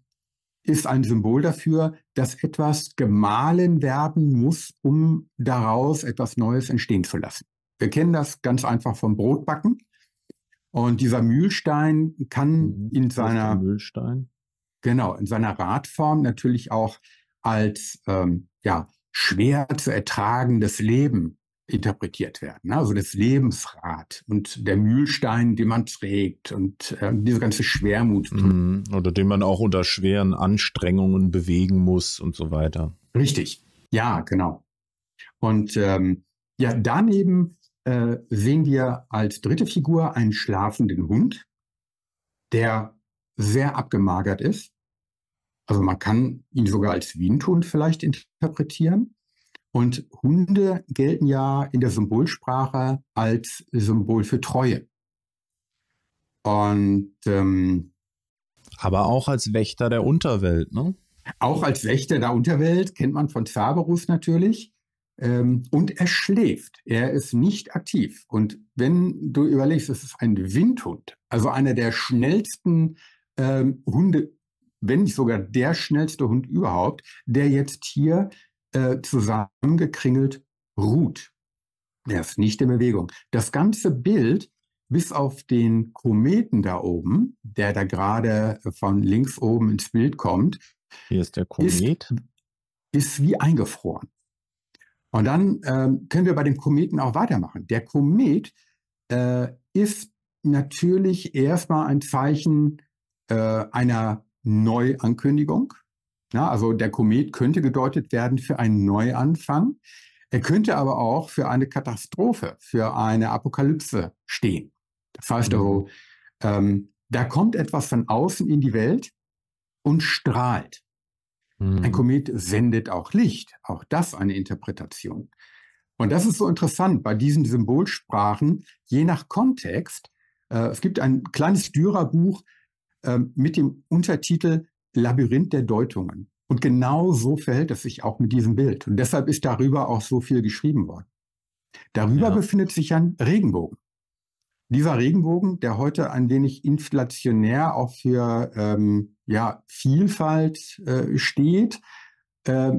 ist ein Symbol dafür, dass etwas gemahlen werden muss, um daraus etwas Neues entstehen zu lassen. Wir kennen das ganz einfach vom Brotbacken. Und dieser Mühlstein kann mhm. in seiner Mühlstein. genau in seiner Radform natürlich auch als ähm, ja schwer zu ertragendes Leben interpretiert werden. Ne? Also das Lebensrad und der Mühlstein, den man trägt und äh, diese ganze Schwermut. Mhm. Oder den man auch unter schweren Anstrengungen bewegen muss und so weiter. Richtig, ja, genau. Und ähm, ja, daneben äh, sehen wir als dritte Figur einen schlafenden Hund, der sehr abgemagert ist. Also man kann ihn sogar als Windhund vielleicht interpretieren. Und Hunde gelten ja in der Symbolsprache als Symbol für Treue. Und ähm, aber auch als Wächter der Unterwelt, ne? Auch als Wächter der Unterwelt kennt man von Cerberus natürlich. Ähm, und er schläft. Er ist nicht aktiv. Und wenn du überlegst, es ist ein Windhund, also einer der schnellsten ähm, Hunde, wenn nicht sogar der schnellste Hund überhaupt, der jetzt hier äh, zusammengekringelt ruht. Er ist nicht in Bewegung. Das ganze Bild, bis auf den Kometen da oben, der da gerade von links oben ins Bild kommt, hier ist der Komet, ist, ist wie eingefroren. Und dann ähm, können wir bei dem Kometen auch weitermachen. Der Komet äh, ist natürlich erstmal ein Zeichen äh, einer Neuankündigung. Ja, also der Komet könnte gedeutet werden für einen Neuanfang. Er könnte aber auch für eine Katastrophe, für eine Apokalypse stehen. Das heißt also, mhm. ähm, da kommt etwas von außen in die Welt und strahlt. Mhm. Ein Komet sendet auch Licht, auch das eine Interpretation. Und das ist so interessant bei diesen Symbolsprachen, je nach Kontext. Äh, es gibt ein kleines Dürerbuch äh, mit dem Untertitel Labyrinth der Deutungen. Und genau so verhält es sich auch mit diesem Bild. Und deshalb ist darüber auch so viel geschrieben worden. Darüber ja. befindet sich ein Regenbogen. Dieser Regenbogen, der heute ein wenig inflationär auch für ähm, ja, Vielfalt äh, steht, äh,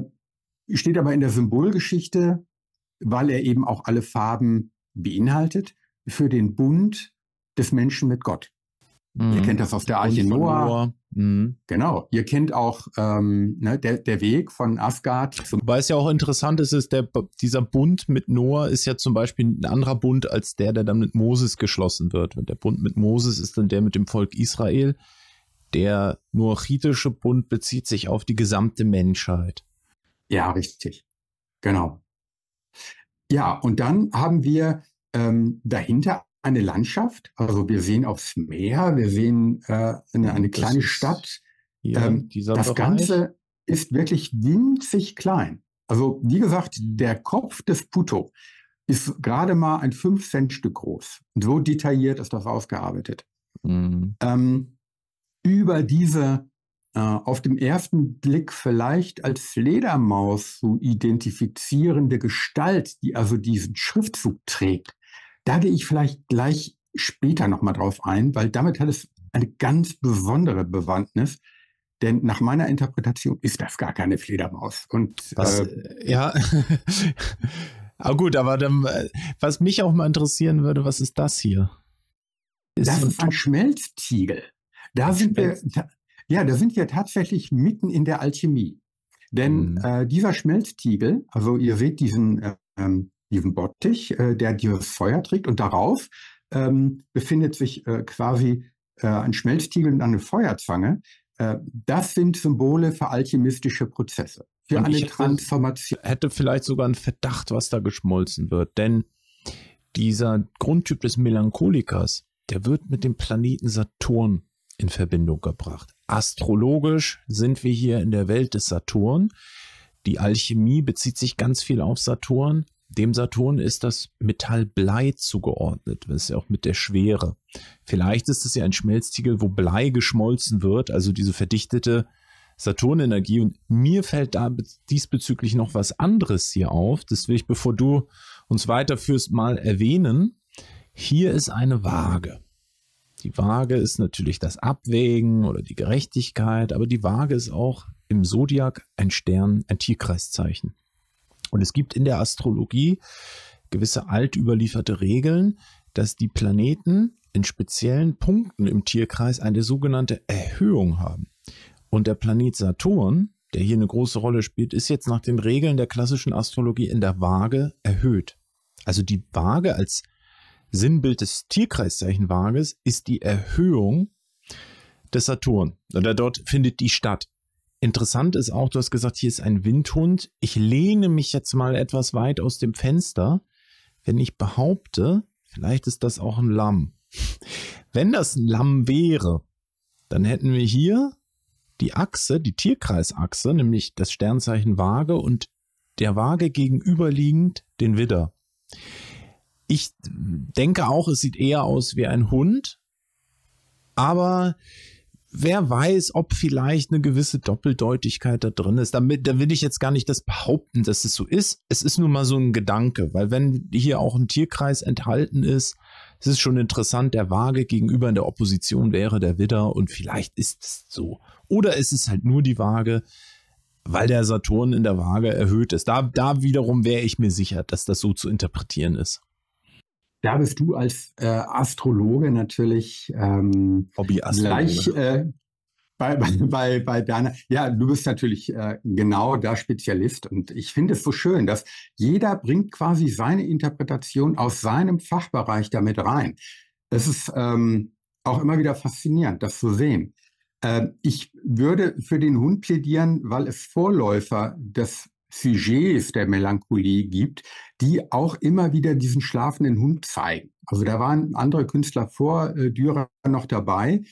steht aber in der Symbolgeschichte, weil er eben auch alle Farben beinhaltet, für den Bund des Menschen mit Gott. Mhm. Ihr kennt das aus der Arche Noah. Noah. Mhm. Genau. Ihr kennt auch ähm, ne, der, der Weg von Asgard. Wobei es ja auch interessant ist, ist der, dieser Bund mit Noah ist ja zum Beispiel ein anderer Bund als der, der dann mit Moses geschlossen wird. Und der Bund mit Moses ist dann der mit dem Volk Israel. Der noachitische Bund bezieht sich auf die gesamte Menschheit. Ja, richtig. Genau. Ja, und dann haben wir ähm, dahinter eine Landschaft. Also wir sehen aufs Meer, wir sehen äh, eine, eine kleine Stadt. Ähm, das. Ganze ist wirklich winzig klein. Also wie gesagt, mhm. der Kopf des Puto ist gerade mal ein 5 Cent Stück groß. Und so detailliert ist das ausgearbeitet. Mhm. Ähm, über diese äh, auf dem ersten Blick vielleicht als Fledermaus zu identifizierende Gestalt, die also diesen Schriftzug trägt, da gehe ich vielleicht gleich später nochmal drauf ein, weil damit hat es eine ganz besondere Bewandtnis. Denn nach meiner Interpretation ist das gar keine Fledermaus. Und was, äh, ja, aber gut, aber dann, äh, was mich auch mal interessieren würde, was ist das hier? Ist das ist ein Schmelztiegel. Da sind Schmelz wir, da, ja, da sind wir tatsächlich mitten in der Alchemie. Denn mhm. äh, dieser Schmelztiegel, also ihr seht diesen äh, ähm, diesen Bottich, äh, der dieses Feuer trägt und darauf ähm, befindet sich äh, quasi äh, ein Schmelztiegel und eine Feuerzange. Äh, das sind Symbole für alchemistische Prozesse, für und eine Transformation. Hätte vielleicht sogar einen Verdacht, was da geschmolzen wird, denn dieser Grundtyp des Melancholikers, der wird mit dem Planeten Saturn in Verbindung gebracht. Astrologisch sind wir hier in der Welt des Saturn. Die Alchemie bezieht sich ganz viel auf Saturn. Dem Saturn ist das Metall Blei zugeordnet. Das ist ja auch mit der Schwere. Vielleicht ist es ja ein Schmelztiegel, wo Blei geschmolzen wird, also diese verdichtete Saturnenergie. Und mir fällt da diesbezüglich noch was anderes hier auf. Das will ich, bevor du uns weiterführst, mal erwähnen. Hier ist eine Waage. Die Waage ist natürlich das Abwägen oder die Gerechtigkeit, aber die Waage ist auch im Zodiac ein Stern, ein Tierkreiszeichen. Und es gibt in der Astrologie gewisse alt überlieferte Regeln, dass die Planeten in speziellen Punkten im Tierkreis eine sogenannte Erhöhung haben. Und der Planet Saturn, der hier eine große Rolle spielt, ist jetzt nach den Regeln der klassischen Astrologie in der Waage erhöht. Also die Waage als Sinnbild des Tierkreiszeichen Waages ist die Erhöhung des Saturn. Oder dort findet die statt. Interessant ist auch, du hast gesagt, hier ist ein Windhund. Ich lehne mich jetzt mal etwas weit aus dem Fenster, wenn ich behaupte, vielleicht ist das auch ein Lamm. Wenn das ein Lamm wäre, dann hätten wir hier die Achse, die Tierkreisachse, nämlich das Sternzeichen Waage und der Waage gegenüberliegend den Widder. Ich denke auch, es sieht eher aus wie ein Hund, aber wer weiß, ob vielleicht eine gewisse Doppeldeutigkeit da drin ist. Damit, da will ich jetzt gar nicht das behaupten, dass es so ist. Es ist nur mal so ein Gedanke, weil wenn hier auch ein Tierkreis enthalten ist, es ist schon interessant, der Waage gegenüber in der Opposition wäre der Widder und vielleicht ist es so. Oder ist es halt nur die Waage, weil der Saturn in der Waage erhöht ist. Da, da wiederum wäre ich mir sicher, dass das so zu interpretieren ist. Da bist du als äh, Astrologe natürlich ähm, gleich äh, bei, bei, bei deiner, ja, du bist natürlich äh, genau da Spezialist und ich finde es so schön, dass jeder bringt quasi seine Interpretation aus seinem Fachbereich damit rein. Es ist ähm, auch immer wieder faszinierend, das zu sehen. Äh, ich würde für den Hund plädieren, weil es Vorläufer des Sujets der Melancholie gibt, die auch immer wieder diesen schlafenden Hund zeigen. Also da waren andere Künstler vor äh, Dürer noch dabei.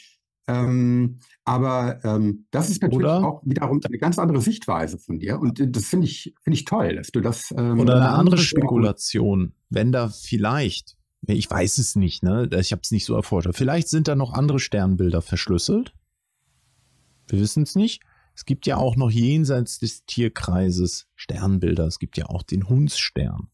Ähm, aber ähm, das ist natürlich oder, auch wiederum eine ganz andere Sichtweise von dir. Und äh, das finde ich, finde ich toll, dass du das. Ähm, oder eine andere Spekulation, wenn da vielleicht, ich weiß es nicht, ne? Ich habe es nicht so erforscht. Vielleicht sind da noch andere Sternbilder verschlüsselt. Wir wissen es nicht. Es gibt ja auch noch jenseits des Tierkreises Sternbilder. Es gibt ja auch den Hundsstern.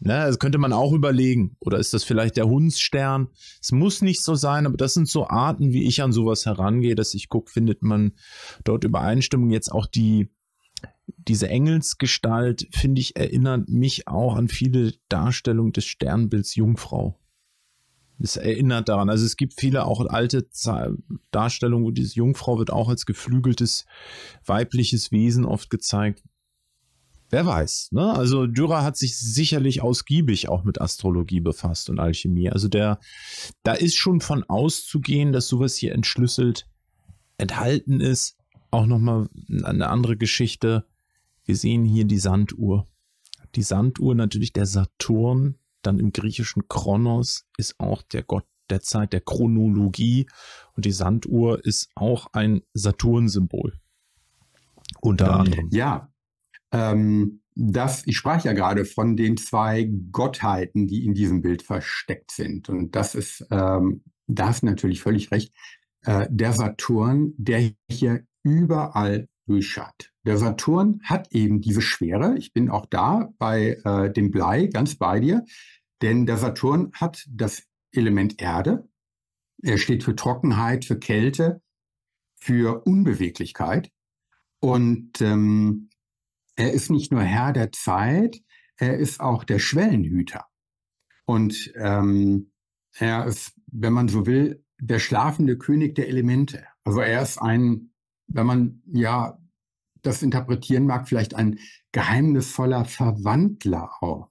Ne, das könnte man auch überlegen. Oder ist das vielleicht der Hundsstern? Es muss nicht so sein, aber das sind so Arten, wie ich an sowas herangehe, dass ich gucke, findet man dort Übereinstimmung. Jetzt auch die, diese Engelsgestalt, finde ich, erinnert mich auch an viele Darstellungen des Sternbilds Jungfrau. Es erinnert daran. Also es gibt viele auch alte Darstellungen, wo diese Jungfrau wird auch als geflügeltes weibliches Wesen oft gezeigt. Wer weiß, ne? Also Dürer hat sich sicherlich ausgiebig auch mit Astrologie befasst und Alchemie. Also der, da ist schon von auszugehen, dass sowas hier entschlüsselt enthalten ist. Auch nochmal eine andere Geschichte. Wir sehen hier die Sanduhr. Die Sanduhr natürlich der Saturn, dann im griechischen Kronos ist auch der Gott der Zeit, der Chronologie. Und die Sanduhr ist auch ein Saturn-Symbol. Unter anderem. Ja, ähm, das, ich sprach ja gerade von den zwei Gottheiten, die in diesem Bild versteckt sind. Und das ist, ähm, da hast du natürlich völlig recht. Äh, der Saturn, der hier überall durchschaut. Der Saturn hat eben diese Schwere. Ich bin auch da bei äh, dem Blei ganz bei dir. Denn der Saturn hat das Element Erde. Er steht für Trockenheit, für Kälte, für Unbeweglichkeit. Und ähm, er ist nicht nur Herr der Zeit, er ist auch der Schwellenhüter. Und ähm, er ist, wenn man so will, der schlafende König der Elemente. Also er ist ein, wenn man ja das interpretieren mag, vielleicht ein geheimnisvoller Verwandler auch.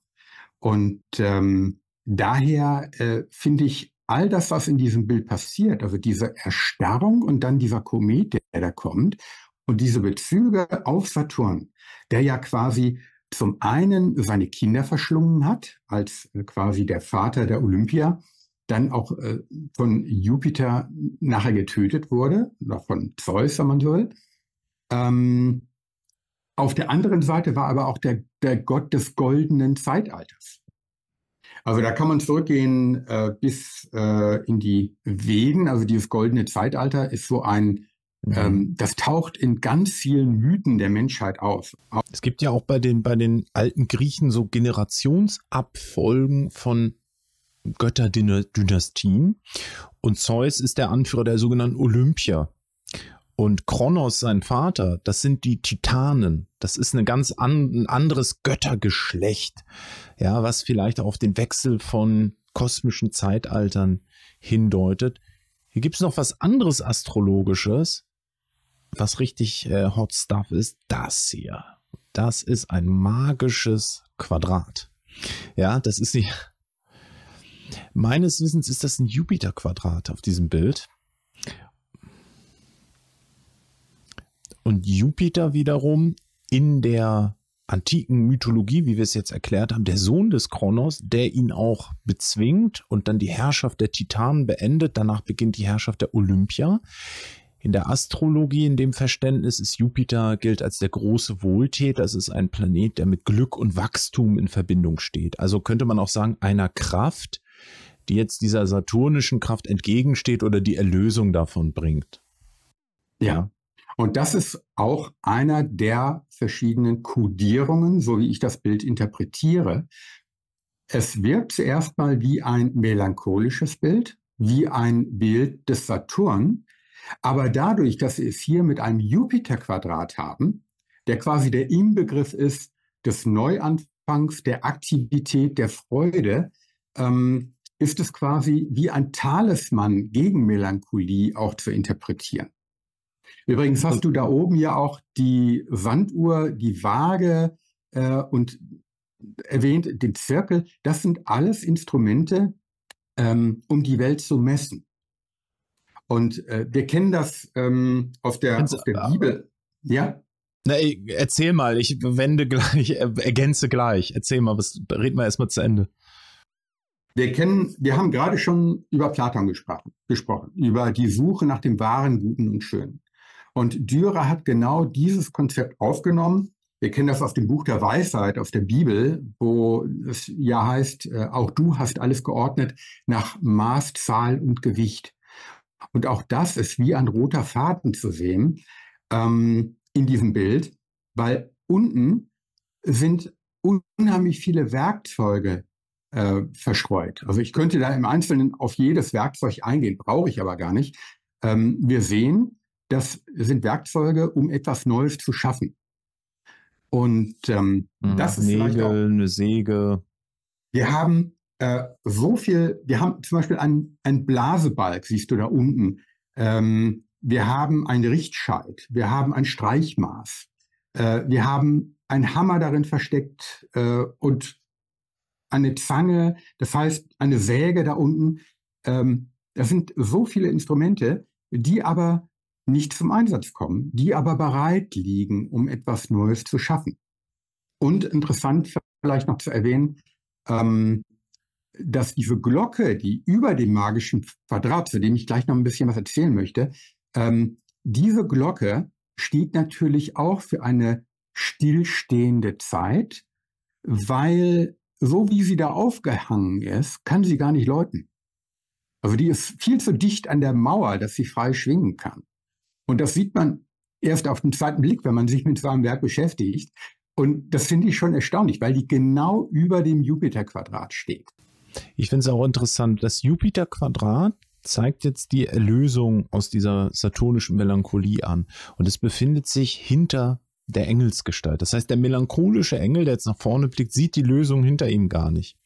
Und ähm, daher äh, finde ich all das, was in diesem Bild passiert, also diese Erstarrung und dann dieser Komet, der da kommt, und diese Bezüge auf Saturn, der ja quasi zum einen seine Kinder verschlungen hat, als äh, quasi der Vater der Olympia, dann auch äh, von Jupiter nachher getötet wurde, oder von Zeus, wenn man so will. Ähm, auf der anderen Seite war aber auch der, der Gott des goldenen Zeitalters. Also da kann man zurückgehen äh, bis äh, in die Veden. Also dieses goldene Zeitalter ist so ein, mhm. ähm, das taucht in ganz vielen Mythen der Menschheit auf. Es gibt ja auch bei den, bei den alten Griechen so Generationsabfolgen von Götterdynastien. Und Zeus ist der Anführer der sogenannten Olympia. Und Kronos, sein Vater, das sind die Titanen. Das ist eine ganz an, ein anderes Göttergeschlecht. Ja, was vielleicht auf den Wechsel von kosmischen Zeitaltern hindeutet. Hier gibt es noch was anderes Astrologisches, was richtig äh, Hot Stuff ist. Das hier. Das ist ein magisches Quadrat. Ja, das ist nicht. Meines Wissens ist das ein Jupiter-Quadrat auf diesem Bild. Und Jupiter wiederum in der antiken Mythologie, wie wir es jetzt erklärt haben, der Sohn des Kronos, der ihn auch bezwingt und dann die Herrschaft der Titanen beendet. Danach beginnt die Herrschaft der Olympia. In der Astrologie, in dem Verständnis, ist Jupiter gilt als der große Wohltäter. Es ist ein Planet, der mit Glück und Wachstum in Verbindung steht. Also könnte man auch sagen, einer Kraft, die jetzt dieser saturnischen Kraft entgegensteht oder die Erlösung davon bringt. Ja. Und das ist auch einer der verschiedenen Kodierungen, so wie ich das Bild interpretiere. Es wirkt zuerst mal wie ein melancholisches Bild, wie ein Bild des Saturn. Aber dadurch, dass wir es hier mit einem Jupiter-Quadrat haben, der quasi der Inbegriff ist des Neuanfangs, der Aktivität, der Freude, ähm, ist es quasi wie ein Talisman gegen Melancholie auch zu interpretieren. Übrigens hast du da oben ja auch die Sanduhr, die Waage äh, und erwähnt den Zirkel. Das sind alles Instrumente, ähm, um die Welt zu messen. Und äh, wir kennen das ähm, aus der, aus der Bibel. Ja? Na, erzähl mal, ich wende gleich, ergänze gleich. Erzähl mal, was, red mal erstmal zu Ende. Wir kennen, wir haben gerade schon über Platon gesprochen, gesprochen, über die Suche nach dem wahren, Guten und Schönen. Und Dürer hat genau dieses Konzept aufgenommen. Wir kennen das aus dem Buch der Weisheit, aus der Bibel, wo es ja heißt, äh, auch du hast alles geordnet nach Maß, Zahl und Gewicht. Und auch das ist wie ein roter Faden zu sehen ähm, in diesem Bild, weil unten sind unheimlich viele Werkzeuge äh, verstreut. Also ich könnte da im Einzelnen auf jedes Werkzeug eingehen, brauche ich aber gar nicht. Ähm, wir sehen, das sind Werkzeuge, um etwas Neues zu schaffen. Und ähm, mhm, das ist Nägel, auch, eine Säge. Wir haben äh, so viel, wir haben zum Beispiel einen, einen Blasebalg, siehst du da unten. Ähm, wir haben einen Richtscheit, wir haben ein Streichmaß, äh, wir haben einen Hammer darin versteckt äh, und eine Zange, das heißt eine Säge da unten. Ähm, das sind so viele Instrumente, die aber nicht zum Einsatz kommen, die aber bereit liegen, um etwas Neues zu schaffen. Und interessant vielleicht noch zu erwähnen, ähm, dass diese Glocke, die über dem magischen Quadrat, zu dem ich gleich noch ein bisschen was erzählen möchte, ähm, diese Glocke steht natürlich auch für eine stillstehende Zeit, weil so wie sie da aufgehangen ist, kann sie gar nicht läuten. Also die ist viel zu dicht an der Mauer, dass sie frei schwingen kann. Und das sieht man erst auf den zweiten Blick, wenn man sich mit so einem Werk beschäftigt. Und das finde ich schon erstaunlich, weil die genau über dem Jupiter-Quadrat steht. Ich finde es auch interessant, das Jupiter-Quadrat zeigt jetzt die Erlösung aus dieser saturnischen Melancholie an. Und es befindet sich hinter der Engelsgestalt. Das heißt, der melancholische Engel, der jetzt nach vorne blickt, sieht die Lösung hinter ihm gar nicht.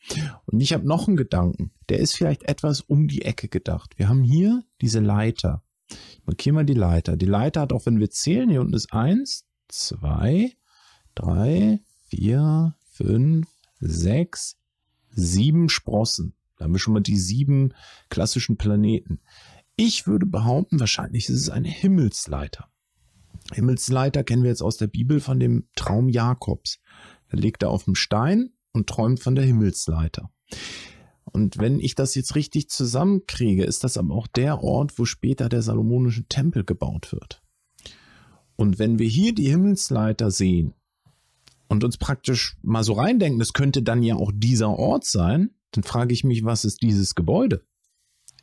Und ich habe noch einen Gedanken, der ist vielleicht etwas um die Ecke gedacht. Wir haben hier diese Leiter. Ich markiere mal die Leiter. Die Leiter hat auch, wenn wir zählen, hier unten ist eins, zwei, drei, vier, fünf, sechs, sieben Sprossen. Da haben wir schon mal die sieben klassischen Planeten. Ich würde behaupten, wahrscheinlich ist es eine Himmelsleiter. Himmelsleiter kennen wir jetzt aus der Bibel von dem Traum Jakobs. Da liegt er auf dem Stein und träumt von der Himmelsleiter. Und wenn ich das jetzt richtig zusammenkriege, ist das aber auch der Ort, wo später der Salomonische Tempel gebaut wird. Und wenn wir hier die Himmelsleiter sehen und uns praktisch mal so reindenken, das könnte dann ja auch dieser Ort sein, dann frage ich mich, was ist dieses Gebäude?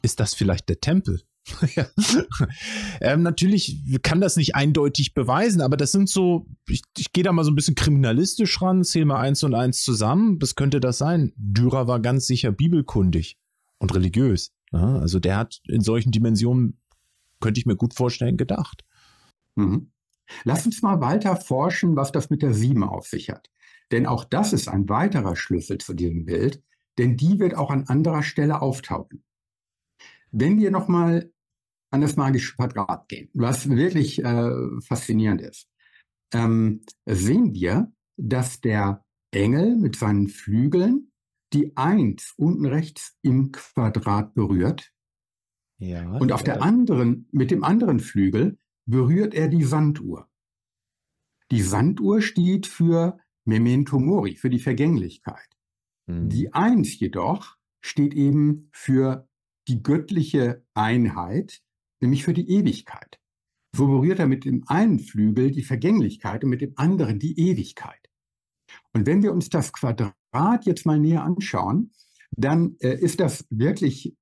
Ist das vielleicht der Tempel? ja. ähm, natürlich kann das nicht eindeutig beweisen, aber das sind so, ich, ich gehe da mal so ein bisschen kriminalistisch ran, zähle mal eins und eins zusammen. Was könnte das sein? Dürer war ganz sicher bibelkundig und religiös. Ja? Also der hat in solchen Dimensionen, könnte ich mir gut vorstellen, gedacht. Mhm. Lass uns mal weiter forschen, was das mit der Sieben auf sich hat. Denn auch das ist ein weiterer Schlüssel zu diesem Bild, denn die wird auch an anderer Stelle auftauchen. Wenn wir nochmal an das magische Quadrat gehen, was wirklich äh, faszinierend ist, ähm, sehen wir, dass der Engel mit seinen Flügeln die Eins unten rechts im Quadrat berührt. Ja, und auf der anderen, mit dem anderen Flügel berührt er die Sanduhr. Die Sanduhr steht für Memento Mori, für die Vergänglichkeit. Mhm. Die Eins jedoch steht eben für die göttliche Einheit, nämlich für die Ewigkeit. So berührt er mit dem einen Flügel die Vergänglichkeit und mit dem anderen die Ewigkeit. Und wenn wir uns das Quadrat jetzt mal näher anschauen, dann äh, ist das wirklich,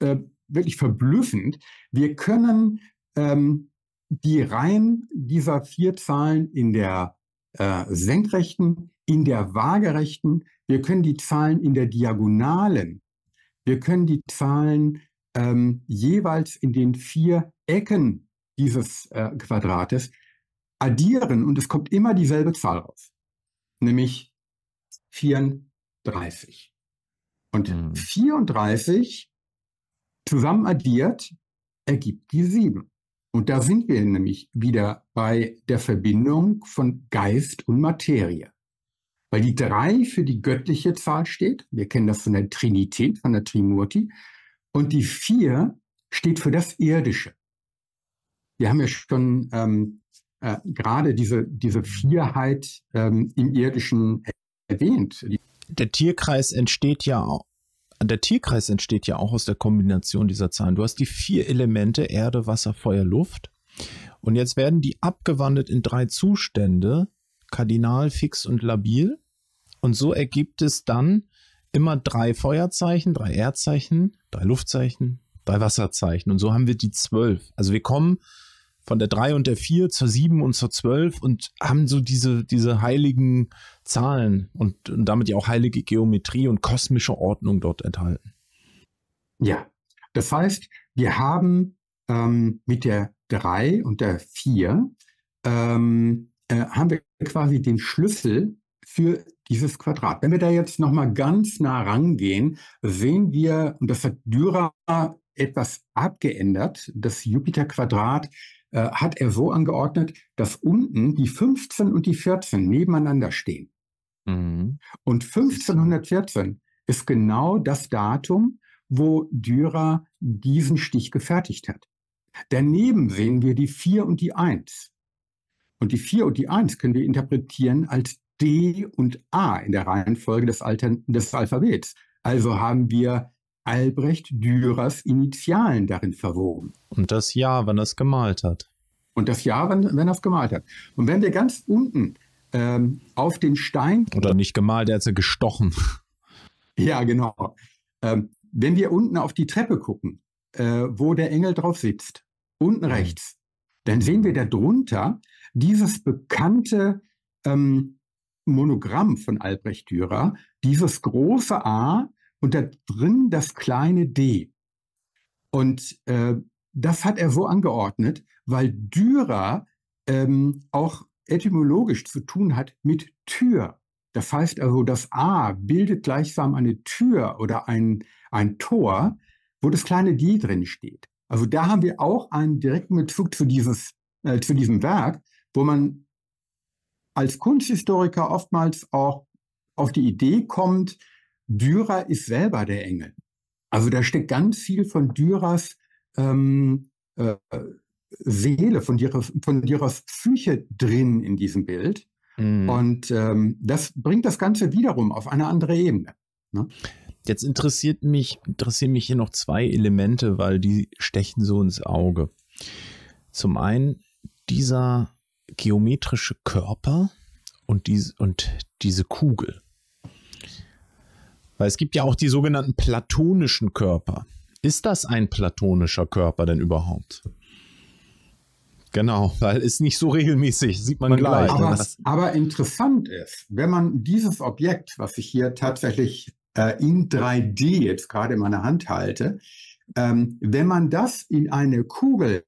äh, wirklich verblüffend. Wir können ähm, die Reihen dieser vier Zahlen in der äh, senkrechten, in der waagerechten, wir können die Zahlen in der diagonalen, wir können die Zahlen ähm, jeweils in den vier Ecken dieses äh, Quadrates addieren und es kommt immer dieselbe Zahl raus, nämlich 34. Und mhm. 34 zusammen addiert ergibt die 7. Und da sind wir nämlich wieder bei der Verbindung von Geist und Materie. Weil die 3 für die göttliche Zahl steht. Wir kennen das von der Trinität, von der Trimurti. Und die 4 steht für das Irdische. Wir haben ja schon ähm, äh, gerade diese, diese Vierheit ähm, im Irdischen erwähnt. Der Tierkreis entsteht ja auch. Der Tierkreis entsteht ja auch aus der Kombination dieser Zahlen. Du hast die vier Elemente Erde, Wasser, Feuer, Luft. Und jetzt werden die abgewandelt in drei Zustände, kardinal, fix und labil. Und so ergibt es dann immer drei Feuerzeichen, drei Erdzeichen, drei Luftzeichen, drei Wasserzeichen. Und so haben wir die zwölf. Also wir kommen von der 3 und der 4 zur 7 und zur 12 und haben so diese, diese heiligen Zahlen und, und damit ja auch heilige Geometrie und kosmische Ordnung dort enthalten. Ja, das heißt, wir haben ähm, mit der 3 und der 4 ähm, äh, haben wir quasi den Schlüssel für dieses Quadrat. Wenn wir da jetzt nochmal ganz nah rangehen, sehen wir, und das hat Dürer etwas abgeändert, das Jupiter-Quadrat äh, hat er so angeordnet, dass unten die 15 und die 14 nebeneinander stehen. Mhm. Und 1514 ist genau das Datum, wo Dürer diesen Stich gefertigt hat. Daneben sehen wir die 4 und die 1. Und die 4 und die 1 können wir interpretieren als D und A in der Reihenfolge des, Alter des Alphabets. Also haben wir Albrecht Dürers Initialen darin verwoben. Und das Jahr, wann er es gemalt hat. Und das Jahr, wenn, wenn er es gemalt hat. Und wenn wir ganz unten ähm, auf den Stein. Oder nicht gemalt, er hat sie gestochen. Ja, genau. Ähm, wenn wir unten auf die Treppe gucken, äh, wo der Engel drauf sitzt, unten mhm. rechts, dann sehen wir darunter dieses bekannte ähm, Monogramm von Albrecht Dürer, dieses große A und da drin das kleine D. Und äh, das hat er so angeordnet, weil Dürer ähm, auch etymologisch zu tun hat mit Tür. Das heißt also, das A bildet gleichsam eine Tür oder ein, ein Tor, wo das kleine D drin steht. Also da haben wir auch einen direkten Bezug zu, dieses, äh, zu diesem Werk, wo man als Kunsthistoriker oftmals auch auf die Idee kommt, Dürer ist selber der Engel. Also da steckt ganz viel von Dürers ähm, äh, Seele, von Dürers, von Dürers Psyche drin in diesem Bild. Mhm. Und ähm, das bringt das Ganze wiederum auf eine andere Ebene. Ne? Jetzt interessiert mich, interessieren mich hier noch zwei Elemente, weil die stechen so ins Auge. Zum einen dieser geometrische Körper und, die, und diese Kugel. Weil es gibt ja auch die sogenannten platonischen Körper. Ist das ein platonischer Körper denn überhaupt? Genau, weil es nicht so regelmäßig, sieht man, man gleich. Aber, aber, interessant ist, wenn man dieses Objekt, was ich hier tatsächlich äh, in 3D jetzt gerade in meiner Hand halte, ähm, wenn man das in eine Kugel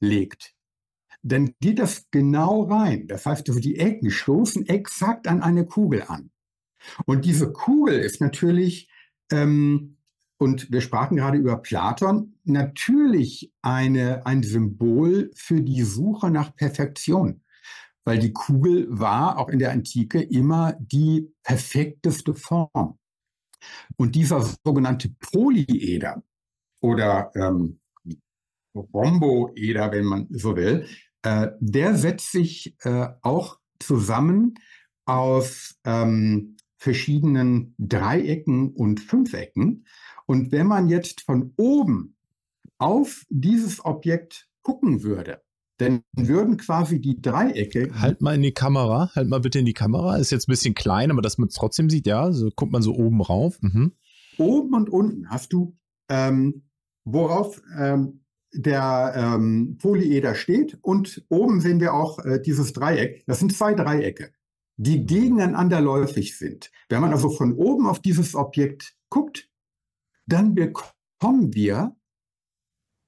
legt, dann geht das genau rein. Das heißt, die Ecken stoßen exakt an eine Kugel an. Und diese Kugel ist natürlich ähm, und wir sprachen gerade über Platon, natürlich eine, ein Symbol für die Suche nach Perfektion. Weil die Kugel war auch in der Antike immer die perfekteste Form. Und dieser sogenannte Polyeder oder ähm, Rhomboeder, wenn man so will, äh, der setzt sich äh, auch zusammen aus ähm, verschiedenen Dreiecken und Fünfecken. Und wenn man jetzt von oben auf dieses Objekt gucken würde, dann würden quasi die Dreiecke. Halt mal in die Kamera, halt mal bitte in die Kamera. Ist jetzt ein bisschen klein, aber dass man es trotzdem sieht, ja. So guckt man so oben rauf. Mhm. Oben und unten hast du, ähm, worauf ähm, der ähm, Polyeder steht und oben sehen wir auch äh, dieses Dreieck. Das sind zwei Dreiecke, die gegeneinander läufig sind. Wenn man also von oben auf dieses Objekt guckt, dann bekommen wir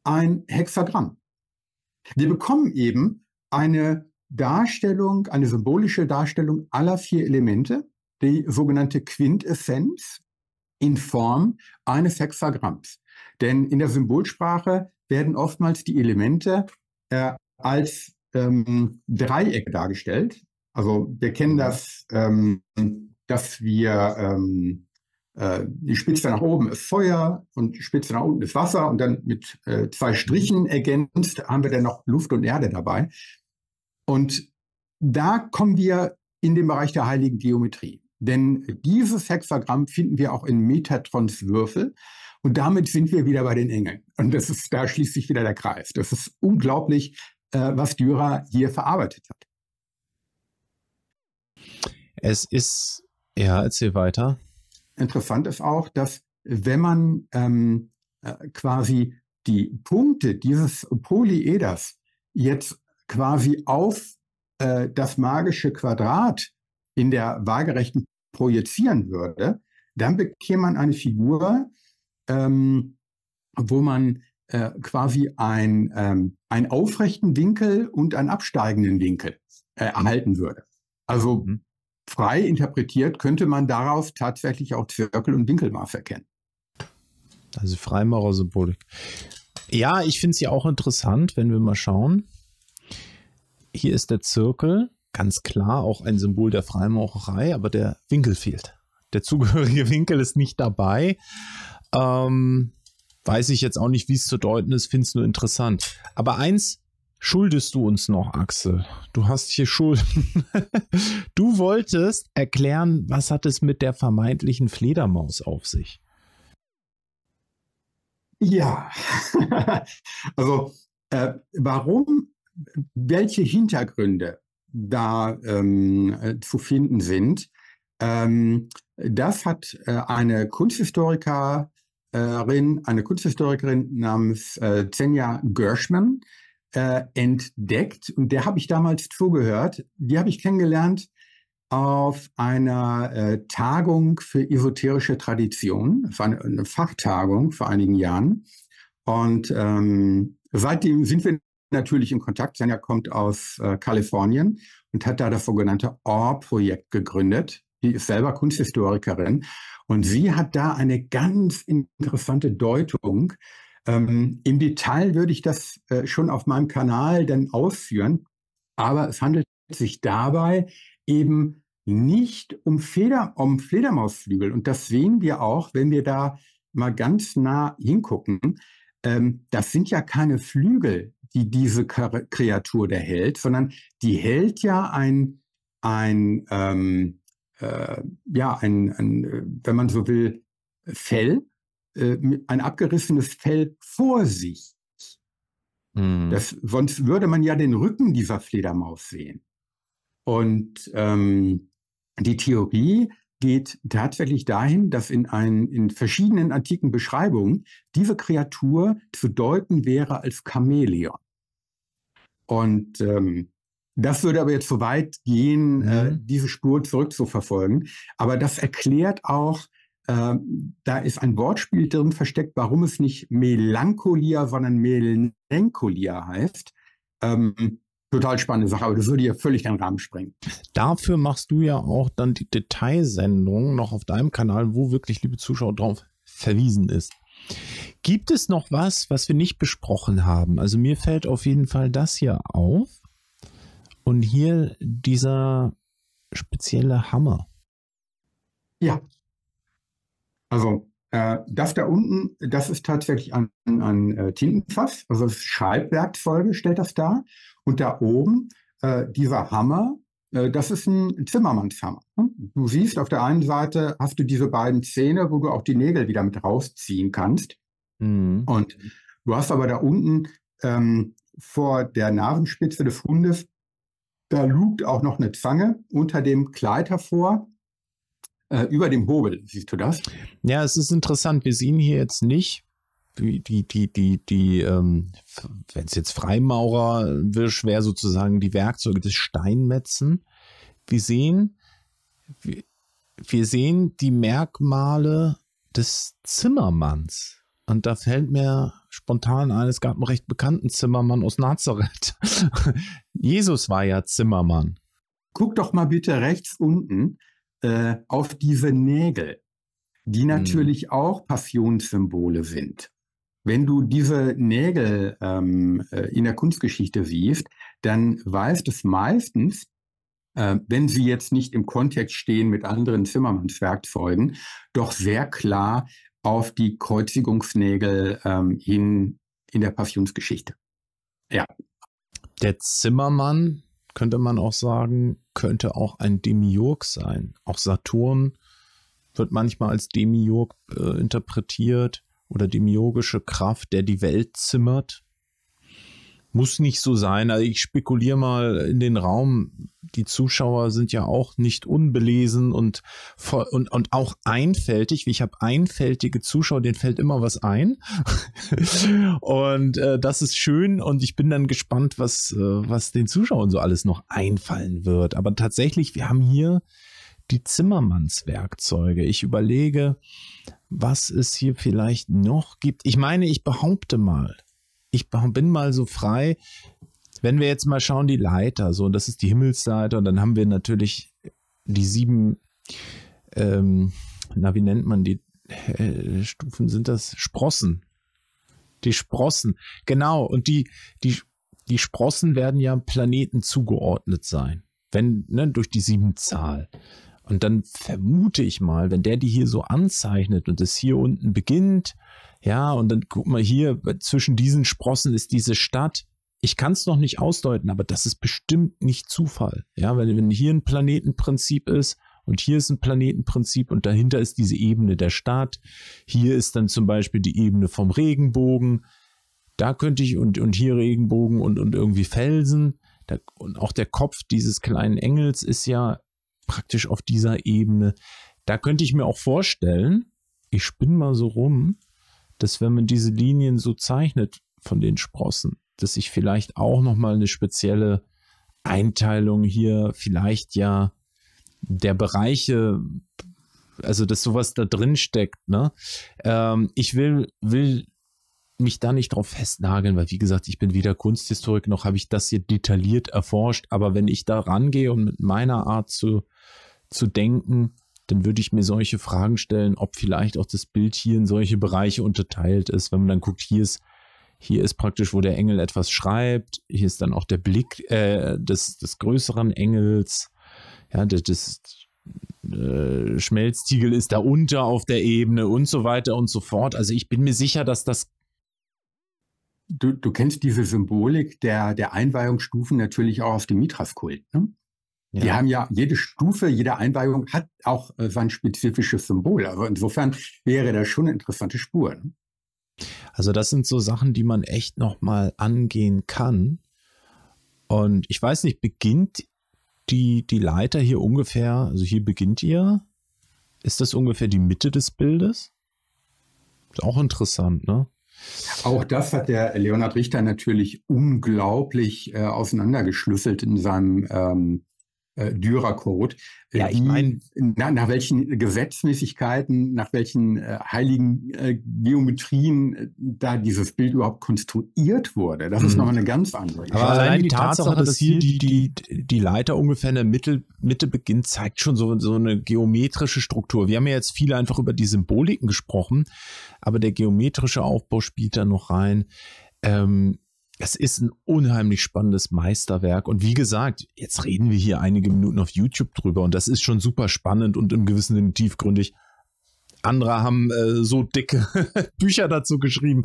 ein Hexagramm. Wir bekommen eben eine Darstellung, eine symbolische Darstellung aller vier Elemente, die sogenannte Quintessenz in Form eines Hexagramms. Denn in der Symbolsprache werden oftmals die Elemente äh, als ähm, Dreiecke dargestellt. Also wir kennen das, ähm, dass wir ähm, äh, die Spitze nach oben ist Feuer und die Spitze nach unten ist Wasser und dann mit äh, zwei Strichen ergänzt haben wir dann noch Luft und Erde dabei. Und da kommen wir in den Bereich der heiligen Geometrie. Denn dieses Hexagramm finden wir auch in Metatrons Würfel. Und damit sind wir wieder bei den Engeln. Und das ist, da schließt sich wieder der Kreis. Das ist unglaublich, äh, was Dürer hier verarbeitet hat. Es ist, ja, erzähl weiter. Interessant ist auch, dass wenn man ähm, äh, quasi die Punkte dieses Polyeders jetzt quasi auf äh, das magische Quadrat in der waagerechten projizieren würde, dann bekäme man eine Figur, ähm, wo man äh, quasi ein, ähm, einen aufrechten Winkel und einen absteigenden Winkel äh, erhalten würde. Also mhm. frei interpretiert könnte man darauf tatsächlich auch Zirkel- und Winkelmaß erkennen. Also Freimaurer-Symbolik. Ja, ich finde es ja auch interessant, wenn wir mal schauen. Hier ist der Zirkel, ganz klar auch ein Symbol der Freimaurerei, aber der Winkel fehlt. Der zugehörige Winkel ist nicht dabei. Ähm, weiß ich jetzt auch nicht, wie es zu deuten ist, finde es nur interessant. Aber eins schuldest du uns noch, Axel. Du hast hier Schulden. du wolltest erklären, was hat es mit der vermeintlichen Fledermaus auf sich? Ja, also äh, warum, welche Hintergründe da ähm, äh, zu finden sind, ähm, das hat äh, eine Kunsthistorikerin, eine Kunsthistorikerin namens äh, Zenja Gershman äh, entdeckt. Und der habe ich damals zugehört. Die habe ich kennengelernt auf einer äh, Tagung für esoterische Tradition. Das war eine, eine Fachtagung vor einigen Jahren. Und ähm, seitdem sind wir natürlich in Kontakt. Senja kommt aus äh, Kalifornien und hat da das sogenannte OR-Projekt gegründet. Die ist selber Kunsthistorikerin und sie hat da eine ganz interessante Deutung. Ähm, Im Detail würde ich das äh, schon auf meinem Kanal dann ausführen, aber es handelt sich dabei eben nicht um, Feder, um Fledermausflügel. Und das sehen wir auch, wenn wir da mal ganz nah hingucken. Ähm, das sind ja keine Flügel, die diese Kreatur da hält, sondern die hält ja ein, ein ähm, äh, ja, ein, ein, äh, wenn man so will, Fell, äh, ein abgerissenes Fell vor sich. Mhm. Das, sonst würde man ja den Rücken dieser Fledermaus sehen. Und ähm, die Theorie geht tatsächlich dahin, dass in, ein, in verschiedenen antiken Beschreibungen diese Kreatur zu deuten wäre als Chamäleon. Und ähm, das würde aber jetzt so weit gehen, äh, mhm. äh, diese Spur zurückzuverfolgen. Aber das erklärt auch, äh, da ist ein Wortspiel drin versteckt, warum es nicht Melancholia, sondern Melancholia heißt. Ähm, total spannende Sache, aber das würde ja völlig den Rahmen sprengen. Dafür machst du ja auch dann die Detailsendung noch auf deinem Kanal, wo wirklich, liebe Zuschauer, drauf verwiesen ist. Gibt es noch was, was wir nicht besprochen haben? Also mir fällt auf jeden Fall das hier auf. Und hier dieser spezielle Hammer. Ja. Also äh, das da unten, das ist tatsächlich ein, ein äh, Tintenfass, also das Schreibwerkzeuge stellt das dar. Und da oben, äh, dieser Hammer, äh, das ist ein Zimmermannshammer. Du siehst, auf der einen Seite hast du diese beiden Zähne, wo du auch die Nägel wieder mit rausziehen kannst. Mhm. Und du hast aber da unten ähm, vor der Nasenspitze des Hundes, da lugt auch noch eine Zange unter dem Kleid hervor äh, über dem Hobel. Siehst du das? Ja, es ist interessant. Wir sehen hier jetzt nicht, die, die, die, die, ähm, wenn es jetzt Freimaurer will, schwer sozusagen die Werkzeuge des Steinmetzen. Wir sehen, wir, wir sehen die Merkmale des Zimmermanns. Und da fällt mir spontan ein, es gab einen recht bekannten Zimmermann aus Nazareth. Jesus war ja Zimmermann. Guck doch mal bitte rechts unten äh, auf diese Nägel, die hm. natürlich hm. auch Passionssymbole sind. Wenn du diese Nägel ähm, äh, in der Kunstgeschichte siehst, dann weist es meistens, äh, wenn sie jetzt nicht im Kontext stehen mit anderen Zimmermannswerkzeugen, doch sehr klar auf die Kreuzigungsnägel ähm, in, in der Passionsgeschichte. Ja. Der Zimmermann, könnte man auch sagen, könnte auch ein Demiurg sein. Auch Saturn wird manchmal als Demiurg äh, interpretiert oder demiurgische Kraft, der die Welt zimmert. Muss nicht so sein. Also ich spekuliere mal in den Raum. Die Zuschauer sind ja auch nicht unbelesen und, und, und auch einfältig. Ich habe einfältige Zuschauer, denen fällt immer was ein. und äh, das ist schön und ich bin dann gespannt, was, äh, was den Zuschauern so alles noch einfallen wird. Aber tatsächlich, wir haben hier die Zimmermannswerkzeuge. Ich überlege, was es hier vielleicht noch gibt. Ich meine, ich behaupte mal, ich bin mal so frei, wenn wir jetzt mal schauen, die Leiter, so, das ist die Himmelsleiter, und dann haben wir natürlich die sieben, ähm, na, wie nennt man die äh, Stufen? Sind das Sprossen? Die Sprossen, genau, und die, die, die Sprossen werden ja Planeten zugeordnet sein, wenn, ne, durch die sieben Zahl. Und dann vermute ich mal, wenn der die hier so anzeichnet und es hier unten beginnt, ja, und dann guck mal hier, zwischen diesen Sprossen ist diese Stadt. Ich kann es noch nicht ausdeuten, aber das ist bestimmt nicht Zufall. Ja, weil wenn hier ein Planetenprinzip ist und hier ist ein Planetenprinzip und dahinter ist diese Ebene der Stadt, hier ist dann zum Beispiel die Ebene vom Regenbogen, da könnte ich und, und hier Regenbogen und, und irgendwie Felsen. Da, und auch der Kopf dieses kleinen Engels ist ja praktisch auf dieser Ebene. Da könnte ich mir auch vorstellen, ich spinne mal so rum, dass wenn man diese Linien so zeichnet von den Sprossen, dass ich vielleicht auch noch mal eine spezielle Einteilung hier vielleicht ja der Bereiche, also dass sowas da drin steckt. Ne? Ähm, ich will, will mich da nicht drauf festnageln, weil wie gesagt, ich bin weder Kunsthistorik noch habe ich das hier detailliert erforscht. Aber wenn ich da rangehe und mit meiner Art zu zu denken, dann würde ich mir solche Fragen stellen, ob vielleicht auch das Bild hier in solche Bereiche unterteilt ist. Wenn man dann guckt, hier ist, hier ist praktisch, wo der Engel etwas schreibt, hier ist dann auch der Blick äh, des, des größeren Engels, ja, das, das äh, Schmelztiegel ist da unter auf der Ebene und so weiter und so fort. Also ich bin mir sicher, dass das Du, du kennst diese Symbolik der, der Einweihungsstufen natürlich auch aus dem Mithras-Kult. Ne? Ja. Die haben ja jede Stufe, jede Einweihung hat auch äh, sein spezifisches Symbol. Also insofern wäre das schon eine interessante Spur. Ne? Also das sind so Sachen, die man echt noch mal angehen kann. Und ich weiß nicht, beginnt die, die Leiter hier ungefähr, also hier beginnt ihr, ist das ungefähr die Mitte des Bildes? Ist auch interessant, ne? Auch das hat der Leonhard Richter natürlich unglaublich äh, auseinandergeschlüsselt in seinem ähm, äh, Dürer-Code. Ja, ich meine, nach, nach, welchen Gesetzmäßigkeiten, nach welchen äh, heiligen äh, Geometrien äh, da dieses Bild überhaupt konstruiert wurde. Das mhm. ist nochmal eine ganz andere. Aber allein, allein die Tatsache, dass hier die, die, die Leiter ungefähr in der Mitte, Mitte beginnt, zeigt schon so, so eine geometrische Struktur. Wir haben ja jetzt viele einfach über die Symboliken gesprochen, aber der geometrische Aufbau spielt da noch rein. Ähm, es ist ein unheimlich spannendes Meisterwerk. Und wie gesagt, jetzt reden wir hier einige Minuten auf YouTube drüber und das ist schon super spannend und im gewissen Sinne tiefgründig. Andere haben äh, so dicke Bücher dazu geschrieben.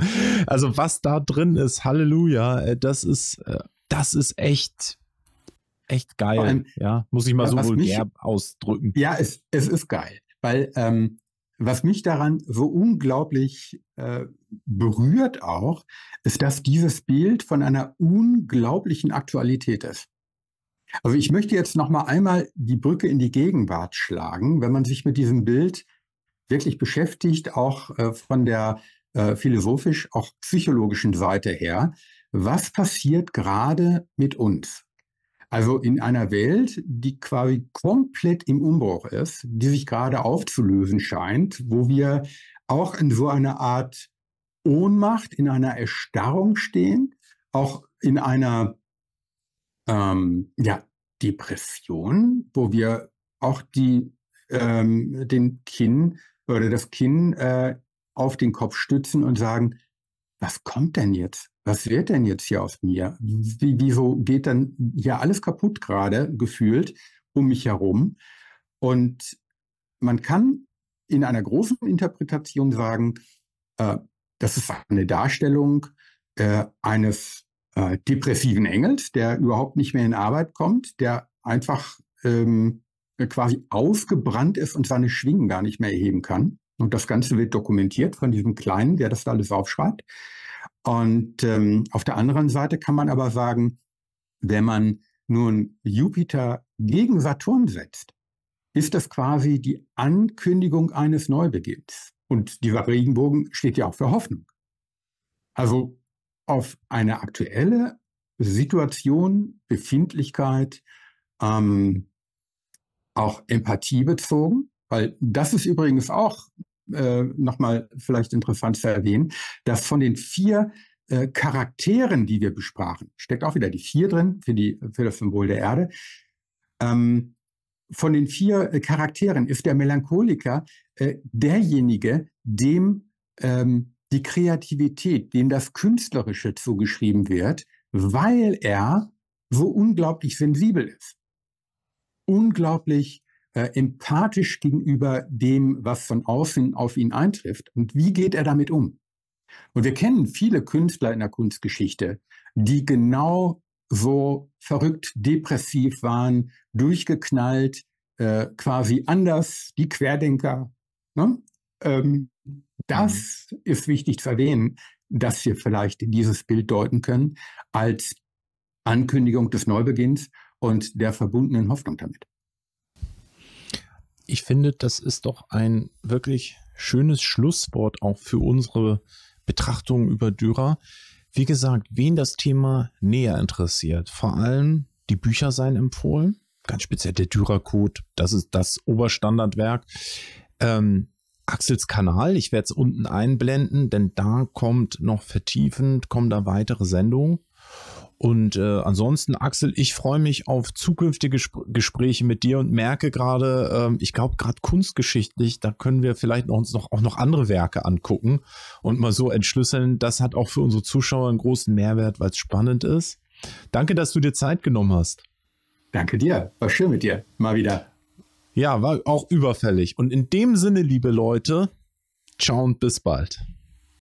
Also was da drin ist, Halleluja, äh, das ist, äh, das ist echt, echt geil. Allem, ja, muss ich mal so vulgär ausdrücken. Ja, es, es ist geil, weil ähm, was mich daran so unglaublich äh, berührt auch, ist, dass dieses Bild von einer unglaublichen Aktualität ist. Also ich möchte jetzt noch mal einmal die Brücke in die Gegenwart schlagen, wenn man sich mit diesem Bild wirklich beschäftigt, auch äh, von der äh, philosophisch, auch psychologischen Seite her, was passiert gerade mit uns? Also in einer Welt, die quasi komplett im Umbruch ist, die sich gerade aufzulösen scheint, wo wir auch in so einer Art Ohnmacht, in einer Erstarrung stehen, auch in einer ähm, ja, Depression, wo wir auch die, ähm, den Kinn oder das Kinn äh, auf den Kopf stützen und sagen, was kommt denn jetzt? Was wird denn jetzt hier aus mir? Wie, wieso geht dann hier alles kaputt gerade gefühlt um mich herum? Und man kann in einer großen Interpretation sagen, äh, das ist eine Darstellung äh, eines äh, depressiven Engels, der überhaupt nicht mehr in Arbeit kommt, der einfach ähm, quasi ausgebrannt ist und seine Schwingen gar nicht mehr erheben kann. Und das Ganze wird dokumentiert von diesem Kleinen, der das alles aufschreibt. Und ähm, auf der anderen Seite kann man aber sagen, wenn man nun Jupiter gegen Saturn setzt, ist das quasi die Ankündigung eines Neubeginns. Und dieser Regenbogen steht ja auch für Hoffnung. Also auf eine aktuelle Situation, Befindlichkeit, ähm, auch Empathie bezogen, weil das ist übrigens auch äh, nochmal vielleicht interessant zu erwähnen, dass von den vier äh, Charakteren, die wir besprachen, steckt auch wieder die vier drin für, die, für das Symbol der Erde. Ähm, von den vier äh, Charakteren ist der Melancholiker äh, derjenige, dem ähm, die Kreativität, dem das Künstlerische zugeschrieben wird, weil er so unglaublich sensibel ist unglaublich äh, empathisch gegenüber dem, was von außen auf ihn eintrifft. Und wie geht er damit um? Und wir kennen viele Künstler in der Kunstgeschichte, die genau so verrückt, depressiv waren, durchgeknallt, äh, quasi anders, die Querdenker. Ne? Ähm, das mhm. ist wichtig zu erwähnen, dass wir vielleicht dieses Bild deuten können als Ankündigung des Neubeginns und der verbundenen Hoffnung damit. Ich finde, das ist doch ein wirklich schönes Schlusswort auch für unsere Betrachtung über Dürer. Wie gesagt, wen das Thema näher interessiert, vor allem die Bücher seien empfohlen. Ganz speziell der Dürer-Code, das ist das Oberstandardwerk. Ähm, Axels Kanal, ich werde es unten einblenden, denn da kommt noch vertiefend, kommen da weitere Sendungen. Und äh, ansonsten, Axel, ich freue mich auf zukünftige Gespr Gespräche mit dir und merke gerade, äh, ich glaube gerade kunstgeschichtlich, da können wir vielleicht noch, uns noch auch noch andere Werke angucken und mal so entschlüsseln. Das hat auch für unsere Zuschauer einen großen Mehrwert, weil es spannend ist. Danke, dass du dir Zeit genommen hast. Danke dir. War schön mit dir. Mal wieder. Ja, war auch überfällig. Und in dem Sinne, liebe Leute, ciao und bis bald.